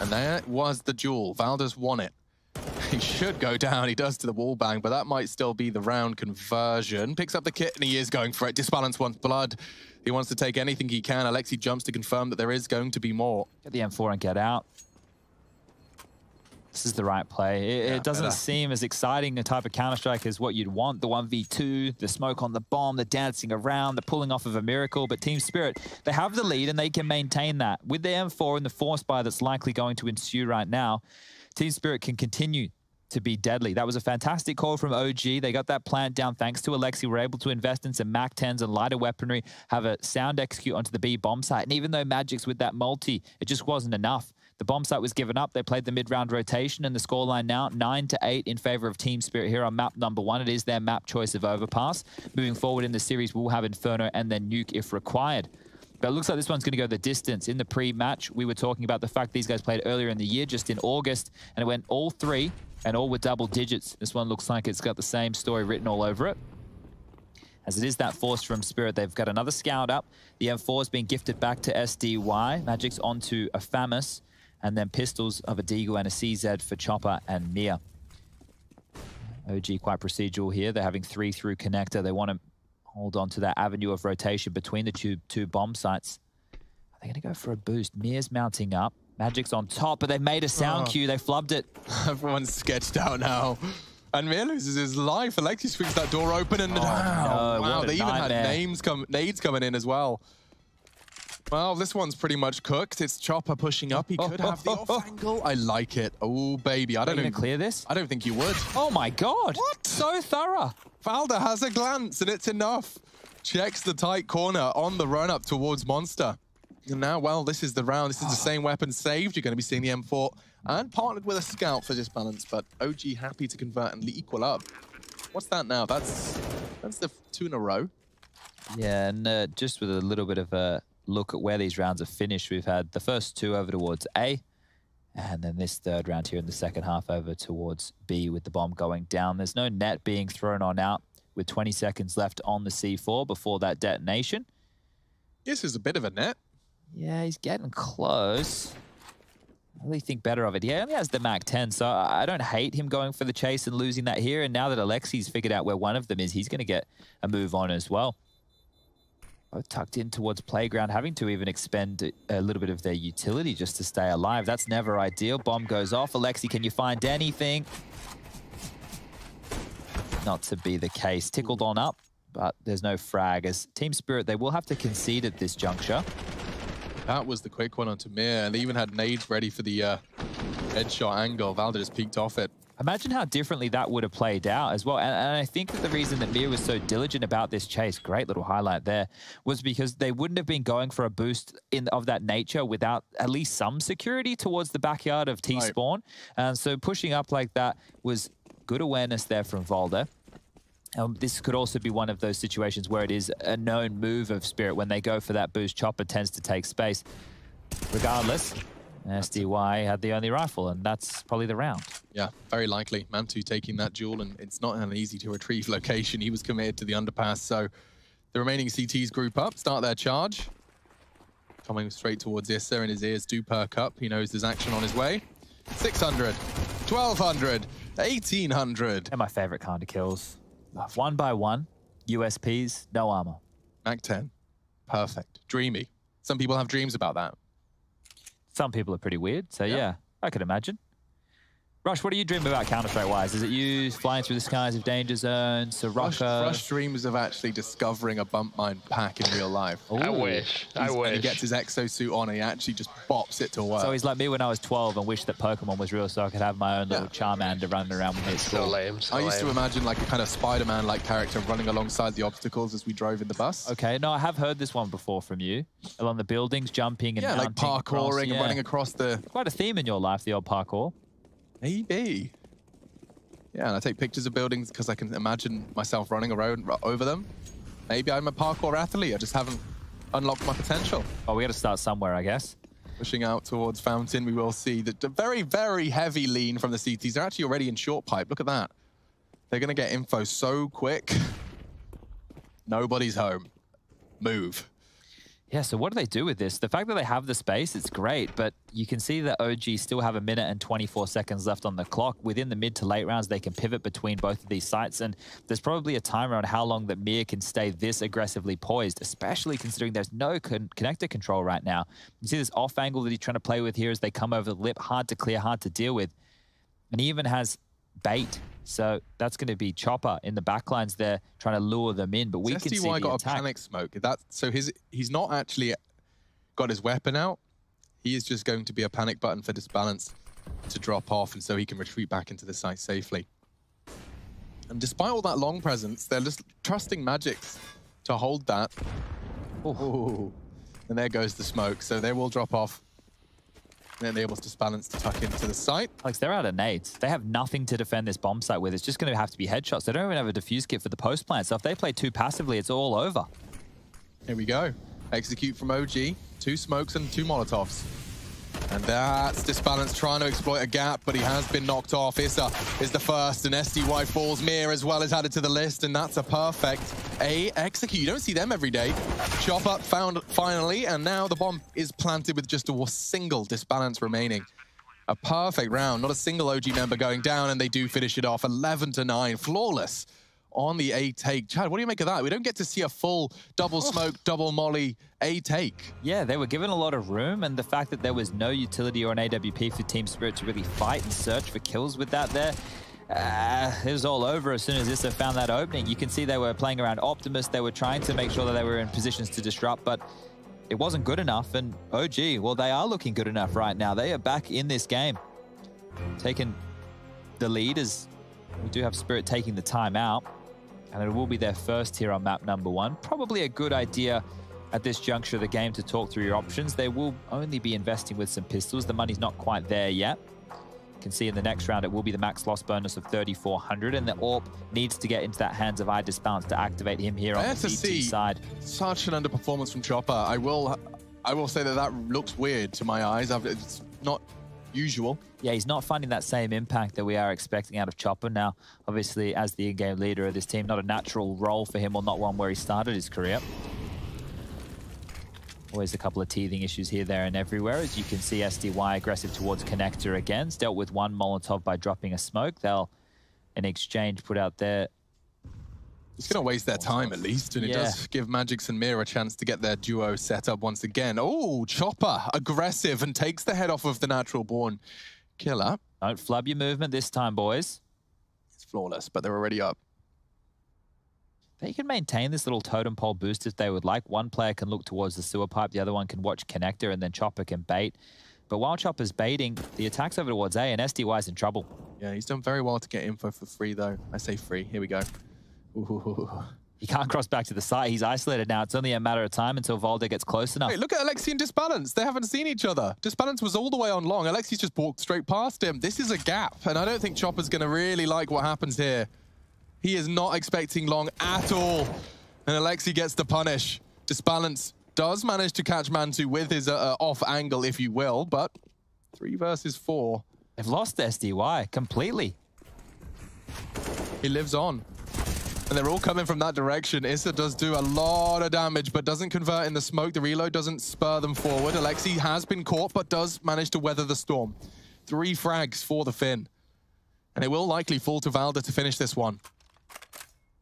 And there was the duel. Valde's won it. He should go down. He does to the wall bang, but that might still be the round conversion. Picks up the kit and he is going for it. Disbalance wants blood. He wants to take anything he can. Alexi jumps to confirm that there is going to be more. Get the M4 and get out. This is the right play. It, Yeah, it doesn't better. seem as exciting a type of Counter-Strike as what you'd want. The 1v2, the smoke on the bomb, the dancing around, the pulling off of a miracle. But Team Spirit, they have the lead and they can maintain that. With the M4 and the force buy that's likely going to ensue right now, Team Spirit can continue to be deadly. That was a fantastic call from OG. They got that plant down thanks to Alexi. We're able to invest in some MAC 10s and lighter weaponry, have a sound execute onto the B bomb site. And even though Magix's with that multi, it just wasn't enough. The bomb site was given up. They played the mid-round rotation, and the scoreline now nine to eight in favor of Team Spirit here on map number one. It is their map choice of Overpass. Moving forward in the series, we'll have Inferno and then Nuke if required. But it looks like this one's going to go the distance. In the pre-match, we were talking about the fact these guys played earlier in the year, just in August, and it went all three, and all with double digits. This one looks like it's got the same story written all over it. As it is that force from Spirit, they've got another scout up. The M4 is being gifted back to SDY. Magix's onto a FAMAS, and then pistols of a Deagle and a CZ for Chopper and Mir. OG quite procedural here. They're having three through connector. They want to hold on to that avenue of rotation between the two, two bomb sites. Are they going to go for a boost? Mir's mounting up. Magix's on top, but they've made a sound Oh. cue. They flubbed it. Everyone's sketched out now. And Mir loses his life. Alexi swings that door open and Oh, no, wow, they even nightmare. had names come, nades coming in as well. Well, this one's pretty much cooked. It's Chopper pushing up. He Oh, could oh, have the off angle. I like it. Oh baby, I don't know. clear this? I don't think you would. Oh my god! What? So thorough. Valde has a glance and it's enough. Checks the tight corner on the run up towards Monster. And now, well, this is the round. This is the same weapon saved. You're going to be seeing the M4 and partnered with a scout for this balance, but OG happy to convert and equal up. What's that now? That's that's the two in a row. Yeah, and uh, just with a little bit of a look at where these rounds are finished, we've had the first two over towards A, and then this third round here in the second half over towards B with the bomb going down. There's no net being thrown on out with 20 seconds left on the C4 before that detonation. This is a bit of a net. Yeah, he's getting close. I really think better of it. He only has the Mac 10, so I I don't hate him going for the chase and losing that here. And now that Alexi's figured out where one of them is, he's going to get a move on as well. Both tucked in towards playground, having to even expend a little bit of their utility just to stay alive. That's never ideal. Bomb goes off. Alexi, can you find anything? Not to be the case. Tickled on up, but there's no frag. As Team Spirit, they will have to concede at this juncture. That was the quick one on Tamir, and they even had nades ready for the uh, headshot angle. Valde just peeked off it. Imagine how differently that would have played out as well. And, and I think that the reason that Mir was so diligent about this chase, great little highlight there, was because they wouldn't have been going for a boost in of that nature without at least some security towards the backyard of T Right. spawn. And so pushing up like that was good awareness there from Valde. Um, this could also be one of those situations where it is a known move of Spirit when they go for that boost. Chopper tends to take space. Regardless, SDY had the only rifle, and that's probably the round. Yeah, very likely. Mantu taking that duel, and it's not an easy to retrieve location. He was committed to the underpass, so The remaining CTs group up, start their charge. Coming straight towards Issa, and his ears do perk up. He knows there's action on his way. 600, 1200, 1800. They're my favorite kind of kills. One by one, USPs, no armor. Mac 10. Perfect. Dreamy. Some people have dreams about that. Some people are pretty weird, so Yeah. yeah, I could imagine. Rush, what do you dream about Counter-Strike wise? Is it you flying through the skies of danger zones, Rush, Rush dreams of actually discovering a bump mine pack in real life. I Ooh. wish. I He's- and he gets his exosuit on and he actually just bops it to work. So he's like me when I was 12 and wished that Pokemon was real so I could have my own little Yeah. Charmander running around with me at so lame. So I used to imagine like a kind of Spider-Man-like character running alongside the obstacles as we drove in the bus. Okay, no, I have heard this one before from you. Along the buildings, jumping and Yeah, like mounting across, parkouring and yeah. running across the... Quite a theme in your life, the old parkour. Maybe. Yeah, and I take pictures of buildings because I can imagine myself running around over them. Maybe I'm a parkour athlete. I just haven't unlocked my potential. Oh, we got to start somewhere, I guess. Pushing out towards Fountain, we will see that the very, very heavy lean from the CTs. They're actually already in short pipe. Look at that. They're going to get info so quick. Nobody's home. Move. Yeah, so what do they do with this? The fact that they have the space, it's great, but you can see that OG still have a minute and 24 seconds left on the clock. Within the mid to late rounds, they can pivot between both of these sites, and there's probably a timer on how long that Mir can stay this aggressively poised, especially considering there's no con- connector control right now. You see this off angle that he's trying to play with here as they come over the lip, hard to clear, hard to deal with. And he even has bait. So that's going to be Chopper in the backlines there trying to lure them in, but we can see the got attack. a panic smoke. That so his he's not actually got his weapon out. He is just going to be a panic button for disbalance to drop off, and so he can retreat back into the site safely. And despite all that long presence, they're just trusting Magix to hold that. Ooh. And there goes the smoke. So they will drop off. And then able to disbalance to tuck into the site. Alex, they're out of nades. They have nothing to defend this bomb site with. It's just going to have to be headshots. They don't even have a defuse kit for the post plant. So if they play too passively, it's all over. Here we go. Execute from OG. Two smokes and two Molotovs. And that's Disbalance trying to exploit a gap, but he has been knocked off. Issa is the first, and SDY falls. Mir as well is added to the list, and that's a perfect A execute. You don't see them every day. Chop up found finally, and now the bomb is planted with just a single Disbalance remaining. A perfect round, not a single OG member going down, and they do finish it off 11 to 9. Flawless on the A take. Chad, what do you make of that? We don't get to see a full double smoke, double molly A take. Yeah, they were given a lot of room, and the fact that there was no utility or an AWP for Team Spirit to really fight and search for kills with that there, uh, it was all over as soon as Issa found that opening. You can see they were playing around Optimus. They were trying to make sure that they were in positions to disrupt, but it wasn't good enough. And OG, well, they are looking good enough right now. They are back in this game, taking the lead as we do have Spirit taking the time out. And it will be their first here on map number one. Probably a good idea at this juncture of the game to talk through your options. They will only be investing with some pistols. The money's not quite there yet. You can see in the next round it will be the max loss bonus of 3,400 and the AWP needs to get into that hands of eye disbalance to activate him here on Fair the CT side. Such an underperformance from Chopper. I will, I will say that that looks weird to my eyes. I've, it's not usual. Yeah, he's not finding that same impact that we are expecting out of Chopper. Now, obviously, as the in-game leader of this team, not a natural role for him or not one where he started his career. Always a couple of teething issues here, there, and everywhere. As you can see, SDY aggressive towards Connector again. It's dealt with one Molotov by dropping a smoke. They'll, in exchange, put out their... It's going to waste their time at least, and it Yeah. does give Magix and Mir a chance to get their duo set up once again. Oh, Chopper, aggressive, and takes the head off of the natural born killer. Don't flub your movement this time, boys. It's flawless, but they're already up. They can maintain this little totem pole boost if they would like. One player can look towards the sewer pipe, the other one can watch Connector, and then Chopper can bait. But while Chopper's baiting, the attack's over towards A, and SDY's in trouble. Yeah, he's done very well to get info for free, though. I say free. Here we go. Ooh. He can't cross back to the site. He's isolated now. It's only a matter of time until Valde gets close enough. Wait, look at Alexi and Disbalance. They haven't seen each other. Disbalance was all the way on long. Alexi's just walked straight past him. This is a gap, and I don't think Chopper's going to really like what happens here. He is not expecting long at all, and Alexi gets the punish. Disbalance does manage to catch Mantu with his uh, uh, off angle, if you will, but three versus four. They've lost SDY completely. He lives on. And they're all coming from that direction. Issa does do a lot of damage, but doesn't convert in the smoke. The reload doesn't spur them forward. Alexi has been caught, but does manage to weather the storm. Three frags for the Finn. And it will likely fall to Valde to finish this one.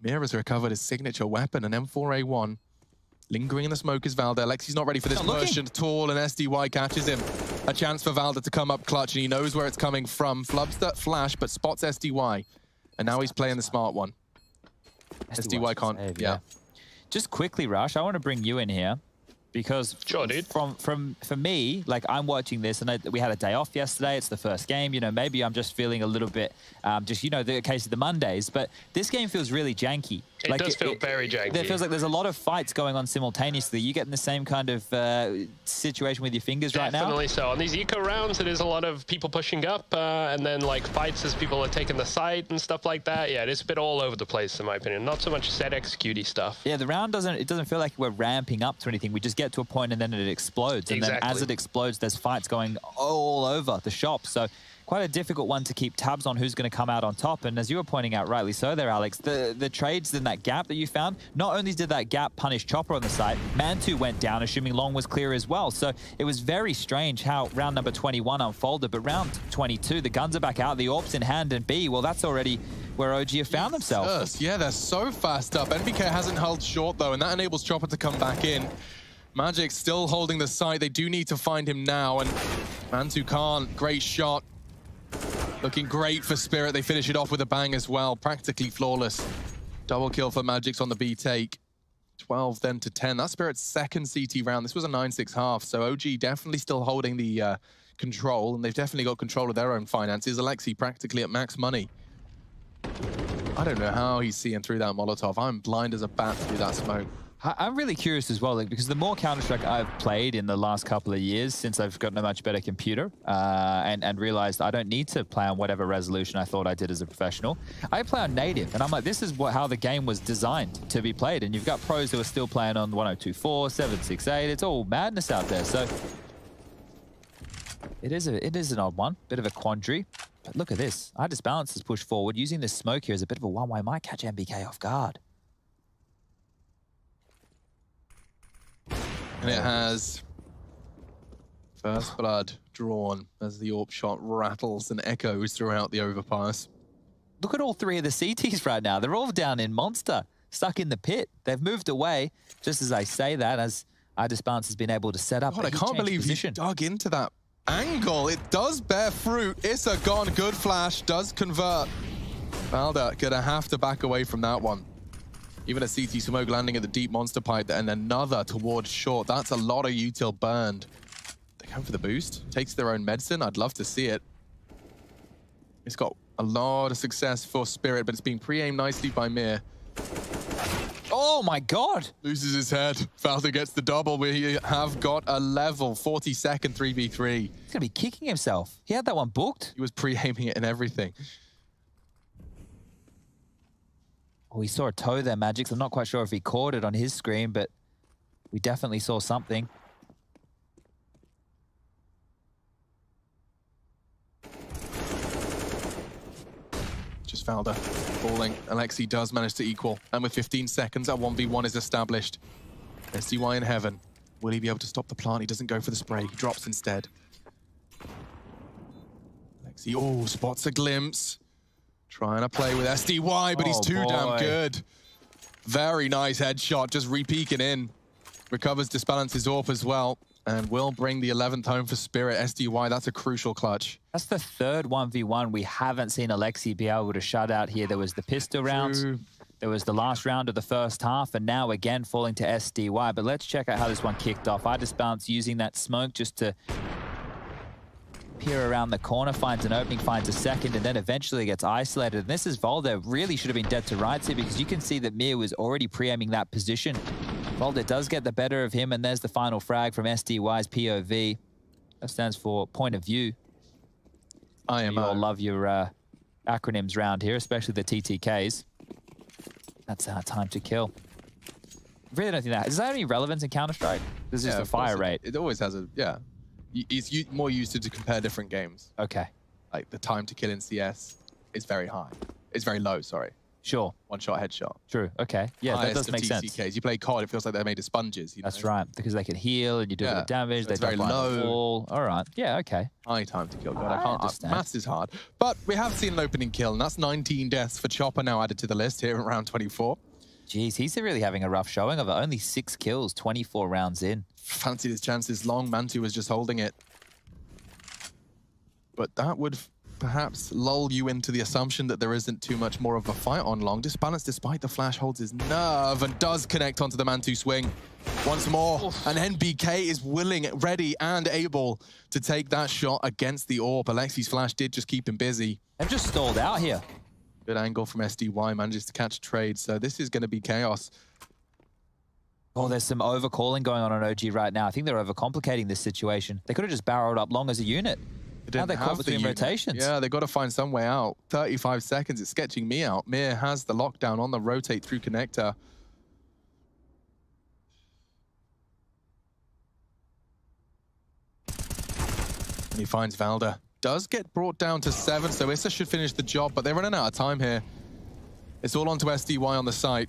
Mir has recovered his signature weapon, an M4A1. Lingering in the smoke is Valde. Alexi's not ready for this version at all, and SDY catches him. A chance for Valde to come up clutch, and he knows where it's coming from. Flubs that flash, but spots SDY. And now he's playing the smart one. SDY can't, Save, yeah. Just quickly, Rush, I want to bring you in here because Sure, dude. from from for me, like I'm watching this, and I, we had a day off yesterday. It's the first game. You know, maybe I'm just feeling a little bit, um, just you know, the case of the Mondays. But this game feels really janky. It does feel very janky. It feels like there's a lot of fights going on simultaneously. You get in the same kind of uh, situation with your fingers right now? Definitely so. On these eco rounds, it is a lot of people pushing up, uh, and then like fights as people are taking the site and stuff like that. Yeah, it is a bit all over the place in my opinion. Not so much set executey stuff. Yeah, the round doesn't. It doesn't feel like we're ramping up to anything. We just get to a point and then it explodes. And then as it explodes, there's fights going all over the shop. So quite a difficult one to keep tabs on who's going to come out on top. And as you were pointing out rightly so there, Alex, the the trades in that gap that you found. Not only did that gap punish Chopper on the site, Mantu went down, assuming Long was clear as well. So it was very strange how round number 21 unfolded. But round 22, the guns are back out, the orbs in hand, and B, well, that's already where OG have found themselves. Yeah, they're so fast up. NBK hasn't held short, though, and that enables Chopper to come back in. Magix's still holding the site. They do need to find him now, and Mantu can't. Great shot. Looking great for Spirit. They finish it off with a bang as well. Practically flawless. Double kill for Magix's on the B take. 12 then to 10. That's Spirit's second CT round. This was a 9-6 half, so OG definitely still holding the uh, control, and they've definitely got control of their own finances. Alexi practically at max money. I don't know how he's seeing through that Molotov. I'm blind as a bat through that smoke. I'm really curious as well, like, because the more Counter-Strike I've played in the last couple of years since I've gotten a much better computer uh, and, and realized I don't need to play on whatever resolution I thought I did as a professional, I play on native. And I'm like, this is what how the game was designed to be played. And you've got pros who are still playing on 1024, 768. It's all madness out there. So it is, a, it is an odd one, bit of a quandary. But look at this. I just balance this push forward. Using this smoke here as a bit of a one-way might catch NBK off guard. And it has first blood drawn as the AWP shot rattles and echoes throughout the overpass. Look at all three of the CTs right now. They're all down in Monster, stuck in the pit. They've moved away. Just as I say that, as Disbalance has been able to set up. God, but I can't changed believe position. he dug into that angle. It does bear fruit. Issa gone. Good flash. Does convert. Valde gonna have to back away from that one. Even a CT smoke landing at the deep monster pipe and another towards short. That's a lot of util burned. They go for the boost. Takes their own medicine. I'd love to see it. It's got a lot of success for Spirit, but it's being pre-aimed nicely by Mir. Oh my God! Loses his head. Valde gets the double. We have got a level 40 second 3v3. He's gonna be kicking himself. He had that one booked. He was pre-aiming it and everything. We saw a toe there, Magix. I'm not quite sure if he caught it on his screen, but we definitely saw something. Just Valde falling. Alexi does manage to equal. And with 15 seconds, that 1v1 is established. SDY in heaven. Will he be able to stop the plant? He doesn't go for the spray. He drops instead. Alexi, oh, spots a glimpse. Trying to play with SDY, but he's Oh, too damn good. Very nice headshot, just re-peeking in. Recovers, disbalances AWP as well. And will bring the 11th home for Spirit. SDY, that's a crucial clutch. That's the third 1v1 we haven't seen Alexi be able to shut out here. There was the pistol rounds. True. There was the last round of the first half, and now again falling to SDY. But let's check out how this one kicked off. I just bounced using that smoke just to peer around the corner, finds an opening, finds a second, and then eventually gets isolated. And this is Valde. Really should have been dead to rights here because you can see that Mir was already pre-aiming that position. Valde does get the better of him, and there's the final frag from SDY's POV. That stands for point of view. I am You all love your uh, acronyms round here, especially the TTKs. That's uh, time to kill. Really don't think that. Is that any relevance in Counter-Strike? This is just a fire it- rate. It, always has a, yeah. It's more used to, to compare different games. Okay. Like the time to kill in CS is very high. It's very low, sorry. Sure. One-shot headshot. True. Okay. Yeah, that does make TTKs. sense. You play COD, it feels like they're made of sponges. You That's know? right, because they can heal and you do a bit Yeah, of damage. so they very low. All right. Yeah. Okay. High time to kill. God, I I can't. understand. Maths is hard. But we have seen an opening kill, and that's 19 deaths for Chopper now added to the list here in round 24. Jeez, he's really having a rough showing of it. Only six kills, 24 rounds in. Fancied his chances long. Mantu was just holding it. But that would perhaps lull you into the assumption that there isn't too much more of a fight on long. Disbalance, despite the flash, holds his nerve and does connect onto the Mantu swing once more. And NBK is willing, ready, and able to take that shot against the AWP. Alexi's flash did just keep him busy. They've just stalled out here. Good angle from SDY, manages to catch a trade. So this is going to be chaos. Oh, there's some overcalling going on on OG right now. I think they're overcomplicating this situation. They could have just barreled up long as a unit. They Now they're caught have the rotations. Yeah, they've got to find some way out. 35 seconds, it's sketching me out. Mir has the lockdown on the rotate through connector. And he finds Valde. Does get brought down to seven, so Issa should finish the job, but they're running out of time here. It's all onto SDY on the site.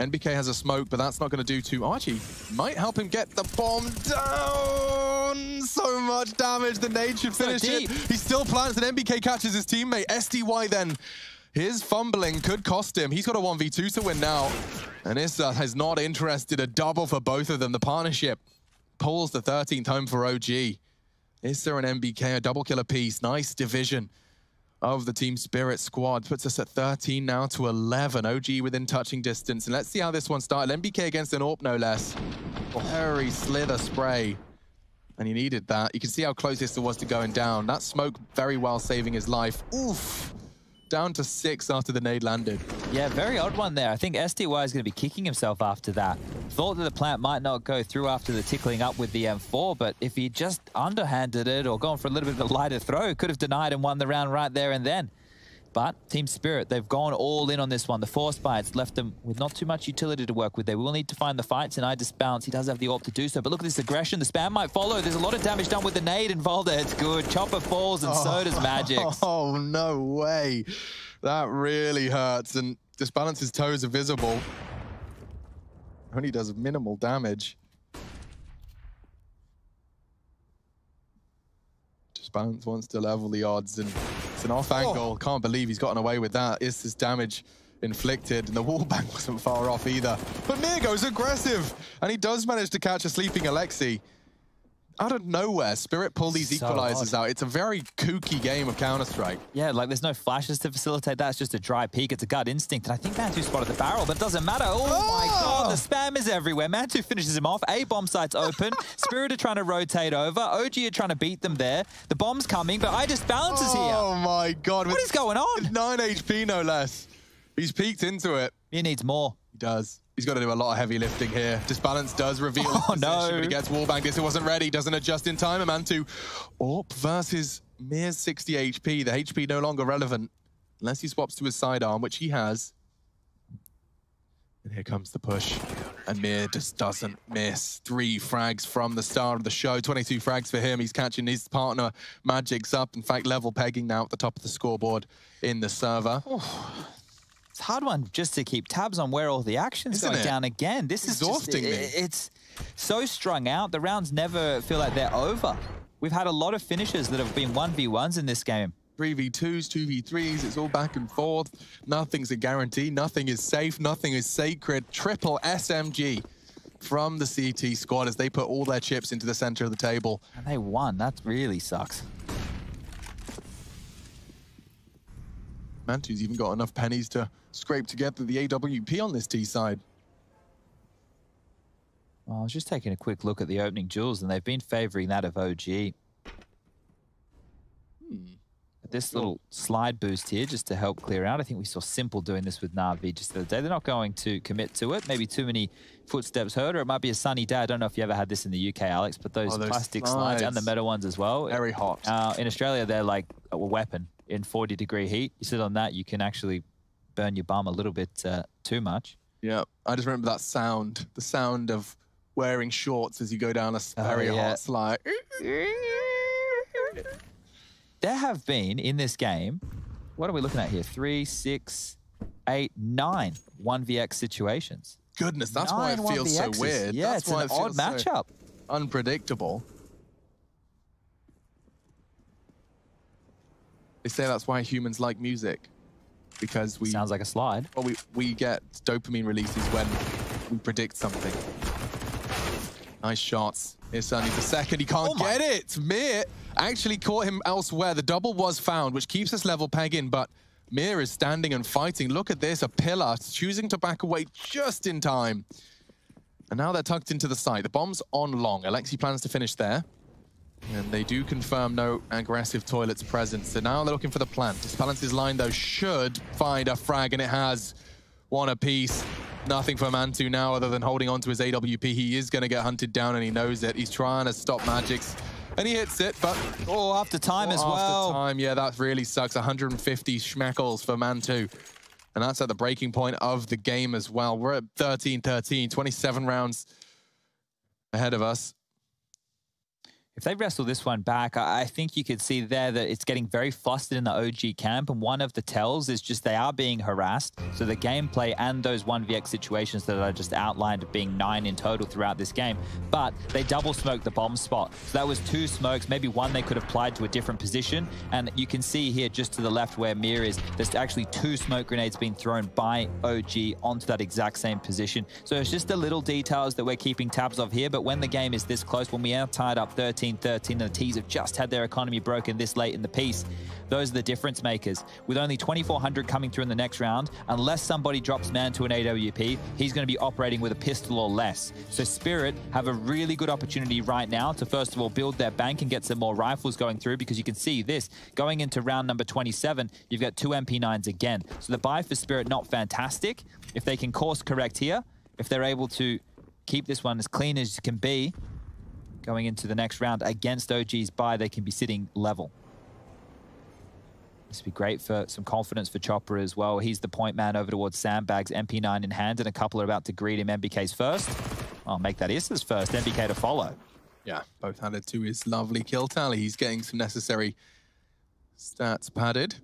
NBK has a smoke, but that's not going to do too. Oh, Archie might help him get the bomb down. So much damage. The nade should So finish it. He still plants, and NBK catches his teammate. SDY then. His fumbling could cost him. He's got a 1v2 to win now. And Issa has not interested. A double for both of them. The partnership pulls the 13th home for OG. Issa an NBK, a double kill apiece. Nice division of the Team Spirit squad. Puts us at 13 now to 11. OG within touching distance. And let's see how this one started. NBK against an AWP, no less. Oh, very slither spray. And he needed that. You can see how close this was to going down. That smoke very well saving his life. Oof. Down to six after the nade landed. Yeah, very odd one there. I think SDY is going to be kicking himself after that. Thought that the plant might not go through after the tickling up with the M4, but if he just underhanded it or gone for a little bit of a lighter throw, could have denied and won the round right there and then. But Team Spirit, they've gone all in on this one. The force bites left them with not too much utility to work with. They will need to find the fights, and I just disbalance. He does have the AWP to do so. But look at this aggression. The spam might follow. There's a lot of damage done with the nade and Valde. It's good. Chopper falls, and so does Magix. Oh, no way. That really hurts. And Disbalance's toes are visible. Only does minimal damage. Disbalance wants to level the odds, and it's an off angle. Can't believe he's gotten away with that. Is this damage inflicted? And the wallbang wasn't far off either. But Mir goes aggressive, and he does manage to catch a sleeping Alexi. Out of nowhere, Spirit pull these So equalizers odd. out. It's a very kooky game of Counter-Strike. Yeah, like there's no flashes to facilitate that. It's just a dry peek. It's a gut instinct. And I think Mantu spotted the barrel, but it doesn't matter. Oh my Ah! god, the spam is everywhere. Mantu finishes him off. A bomb site's open. Spirit are trying to rotate over. OG are trying to beat them there. The bomb's coming, but I just balances Oh here. Oh my god. What is going on? 9 HP no less. He's peeked into it. He needs more. He does. He's got to do a lot of heavy lifting here. Disbalance does reveal Oh, no. but he gets wallbanged. This wasn't ready. Doesn't adjust in time. Amantu. Orp versus Mir 60 HP. The HP no longer relevant unless he swaps to his sidearm, which he has. And here comes the push. And Mir just doesn't miss. Three frags from the start of the show. 22 frags for him. He's catching his partner Magix's up. In fact, level pegging now at the top of the scoreboard in the server. It's a hard one just to keep tabs on where all the action's Isn't going it? down again. This Exhausting is me. just, i- It's so strung out. The rounds never feel like they're over. We've had a lot of finishes that have been 1v1s in this game. 3v2s, 2v3s, it's all back and forth. Nothing's a guarantee, nothing is safe, nothing is sacred. Triple SMG from the CT squad as they put all their chips into the center of the table. And they won. That really sucks. Mantu's even got enough pennies to scrape together the AWP on this T side. Well, I was just taking a quick look at the opening jewels, and they've been favoring that of OG. This little slide boost here, just to help clear out. I think we saw s1mple doing this with Navi just the other day. They're not going to commit to it. Maybe too many footsteps heard, or it might be a sunny day. I don't know if you ever had this in the UK, Alex, but those, Oh, those plastic slides and the metal ones as well. Very hot. Uh, in Australia, they're like a weapon in 40 degree heat. You sit on that, you can actually burn your bum a little bit uh, too much. Yeah, I just remember that sound, the sound of wearing shorts as you go down a Oh, very yeah. hot slide. There have been in this game, what are we looking at here? Three, six, eight, nine 1vx situations. Goodness, that's why it feels so 1vxs. weird. Yeah, that's it's why an it odd so matchup. unpredictable. They say that's why humans like music. Because we Sounds like a slide. well, we, we get dopamine releases when we predict something. Nice shots. Here's only the second. He can't Oh my- get it. Mir actually caught him elsewhere. The double was found, which keeps us level pegging, but Mir is standing and fighting. Look at this, a pillar, choosing to back away just in time. And now they're tucked into the site. The bomb's on long. Alexi plans to finish there. And they do confirm no aggressive toilets present. So now they're looking for the plant. Disbalance's line, though, should find a frag, and it has one apiece. Nothing for Mantu now other than holding on to his AWP. He is going to get hunted down, and he knows it. He's trying to stop Magix's, and he hits it, but Oh, after time as after well. time, yeah, that really sucks. 150 schmeckles for Mantu. And that's at the breaking point of the game as well. We're at 13-13, 27 rounds ahead of us. If they wrestle this one back, I think you could see there that it's getting very flustered in the OG camp. And one of the tells is just they are being harassed. So the gameplay and those 1vx situations that I just outlined being nine in total throughout this game. But they double smoked the bomb spot. So that was two smokes, maybe one they could have applied to a different position. And you can see here just to the left where Mir is, there's actually two smoke grenades being thrown by OG onto that exact same position. So it's just the little details that we're keeping tabs of here. But when the game is this close, when we are tied up 13 13, and the T's have just had their economy broken this late in the piece, those are the difference makers. With only 2,400 coming through in the next round, unless somebody drops Mantu an AWP, he's going to be operating with a pistol or less. So Spirit have a really good opportunity right now to first of all build their bank and get some more rifles going through because you can see this going into round number 27, you've got two MP9s again. So the buy for Spirit not fantastic. If they can course correct here, if they're able to keep this one as clean as it can be, going into the next round against OG's buy, they can be sitting level. This would be great for some confidence for Chopper as well. He's the point man over towards Sandbags, MP9 in hand, and a couple are about to greet him. NBK's first. I'll make that Issa's first. NBK to follow. Yeah, both added to his lovely kill tally. He's getting some necessary stats padded.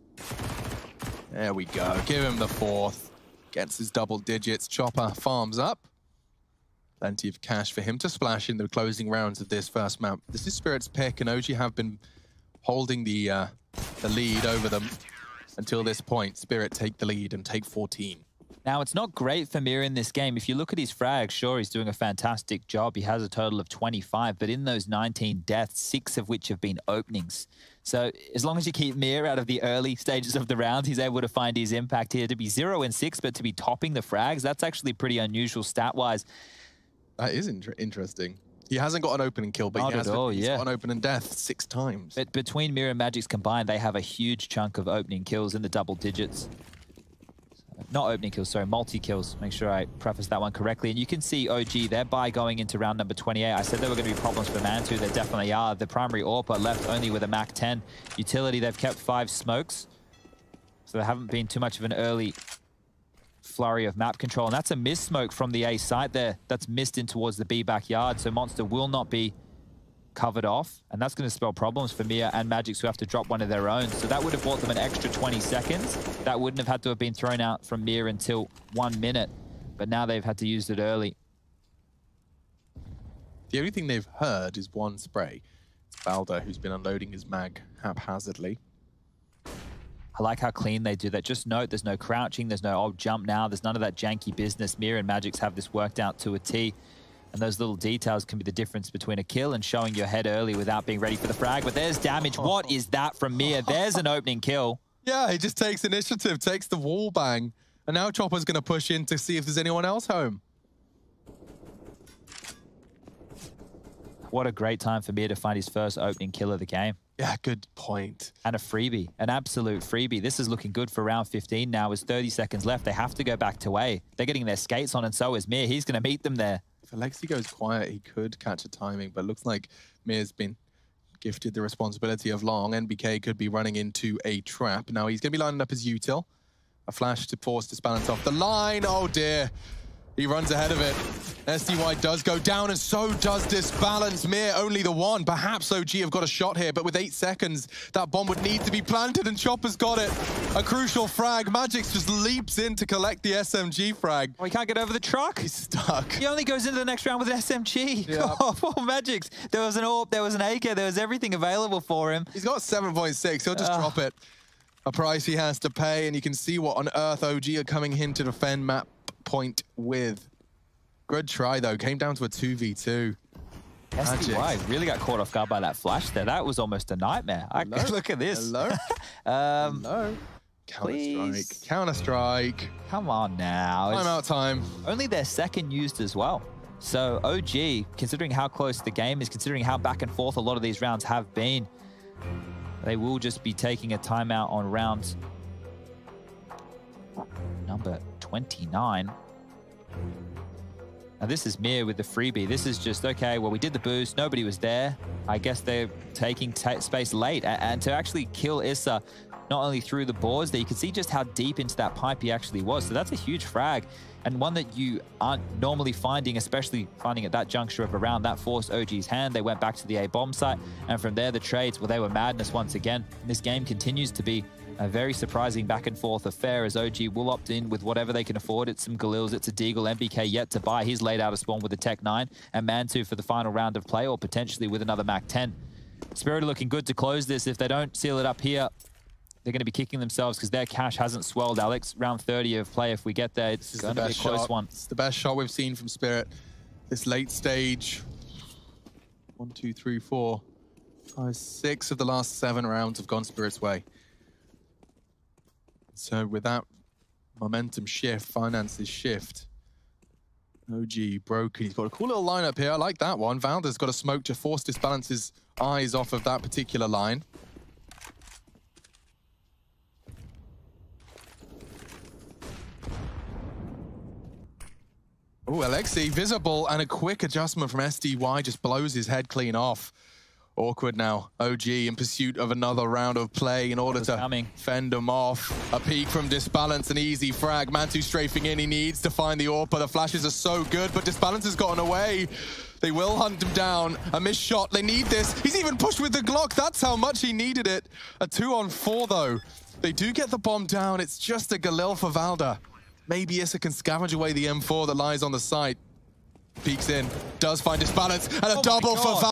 There we go. Give him the fourth. Gets his double digits. Chopper farms up. Plenty of cash for him to splash in the closing rounds of this first map. This is Spirit's pick, and OG have been holding the uh, the lead over them until this point. Spirit take the lead and take 14. Now, it's not great for Mir in this game. If you look at his frags, sure, he's doing a fantastic job. He has a total of 25, but in those 19 deaths, six of which have been openings. So as long as you keep Mir out of the early stages of the round, he's able to find his impact here. To be 0 and 6, but to be topping the frags, that's actually pretty unusual stat-wise. That is inter interesting. He hasn't got an opening kill, but Not he has all, he's yeah. got an opening death six times. But between Mir and Magix's combined, they have a huge chunk of opening kills in the double digits. Not opening kills, sorry, multi-kills. Make sure I preface that one correctly. And you can see OG, they're by going into round number 28. I said there were going to be problems for Mantu. There definitely are. The primary AWPer left only with a MAC-10 utility. They've kept five smokes. So there haven't been too much of an early flurry of map control. And that's a miss smoke from the A site there. That's missed in towards the B backyard. So Monster will not be covered off, and that's going to spell problems for Mir and Magix who have to drop one of their own. So that would have bought them an extra 20 seconds. That wouldn't have had to have been thrown out from Mir until one minute, but now they've had to use it early. The only thing they've heard is one spray. It's Valde who's been unloading his mag haphazardly. I like how clean they do that. Just note there's no crouching, there's no old jump now, there's none of that janky business. Mir and Magix have this worked out to a T. And those little details can be the difference between a kill and showing your head early without being ready for the frag. But there's damage. Oh. What is that from Mir? There's an opening kill. Yeah, he just takes initiative, takes the wall bang. And now Chopper's going to push in to see if there's anyone else home. What a great time for Mir to find his first opening kill of the game. Yeah, good point. And a freebie, an absolute freebie. This is looking good for round 15 now. With 30 seconds left, they have to go back to A. They're getting their skates on, and so is Mir. He's going to meet them there. If Alexi goes quiet, he could catch a timing, but looks like Mir's been gifted the responsibility of long. NBK could be running into a trap. Now he's going to be lining up his util. A flash to force this balance off the line. Oh dear. He runs ahead of it. SDY does go down, and so does Disbalance. Mir only the one. Perhaps OG have got a shot here, but with eight seconds, that bomb would need to be planted, and Chopper's got it. A crucial frag. Magix just leaps in to collect the SMG frag. Oh, he can't get over the truck. He's stuck. He only goes into the next round with an SMG. Yeah. Oh, poor Magix. There was an AWP, there was an AK, there was everything available for him. He's got 7.6. He'll just Ugh. drop it. A price he has to pay, and you can see what on earth OG are coming in to defend map point with. Good try, though. Came down to a 2v2. SDY really got caught off guard by that flash there. That was almost a nightmare. I, look at this. Hello? Um, Hello? Counter-strike. Counter-strike. come on now. It's Timeout time. only their second used as well. So OG, considering how close the game is, considering how back and forth a lot of these rounds have been, they will just be taking a timeout on round number 29. Now this is Mir with the freebie. This is just, okay, well, we did the boost. Nobody was there. I guess they're taking ta space late. A- And to actually kill ISSAA, not only through the boards, that you can see just how deep into that pipe he actually was. So that's a huge frag and one that you aren't normally finding, especially finding at that juncture of a round. That forced OG's hand. They went back to the A bomb site. And from there, the trades, well, they were madness once again. And This game continues to be a very surprising back and forth affair as OG will opt in with whatever they can afford. It's some Galils, it's a Deagle, NBK yet to buy. He's laid out a spawn with a Tec-9 and Mantu for the final round of play or potentially with another Mac 10. Spirit are looking good to close this. If they don't seal it up here, they're going to be kicking themselves because their cash hasn't swelled, Alex. Round 30 of play, if we get there, it's going the to be a close shot. one. It's the best shot we've seen from Spirit. This late stage. One, two, three, four, five, six of the last seven rounds have gone Spirit's way. So with that momentum shift, finances shift. OG broken. He's got a cool little lineup here. I like that one. Valde's got a smoke to force Disbalance's eyes off of that particular line. Oh, Alexei visible and a quick adjustment from SDY just blows his head clean off. Awkward now. OG in pursuit of another round of play in order to coming. fend him off. A peek from Disbalance, an easy frag. Mantu strafing in. He needs to find the AWP, but the flashes are so good. But Disbalance has gotten away. They will hunt him down. A missed shot. They need this. He's even pushed with the Glock. That's how much he needed it. A two on four, though. They do get the bomb down. It's just a Galil for Valde. Maybe ISSAA can scavenge away the M4 that lies on the site. Peeks in, does find Disbalance, and a Oh double for. Valde.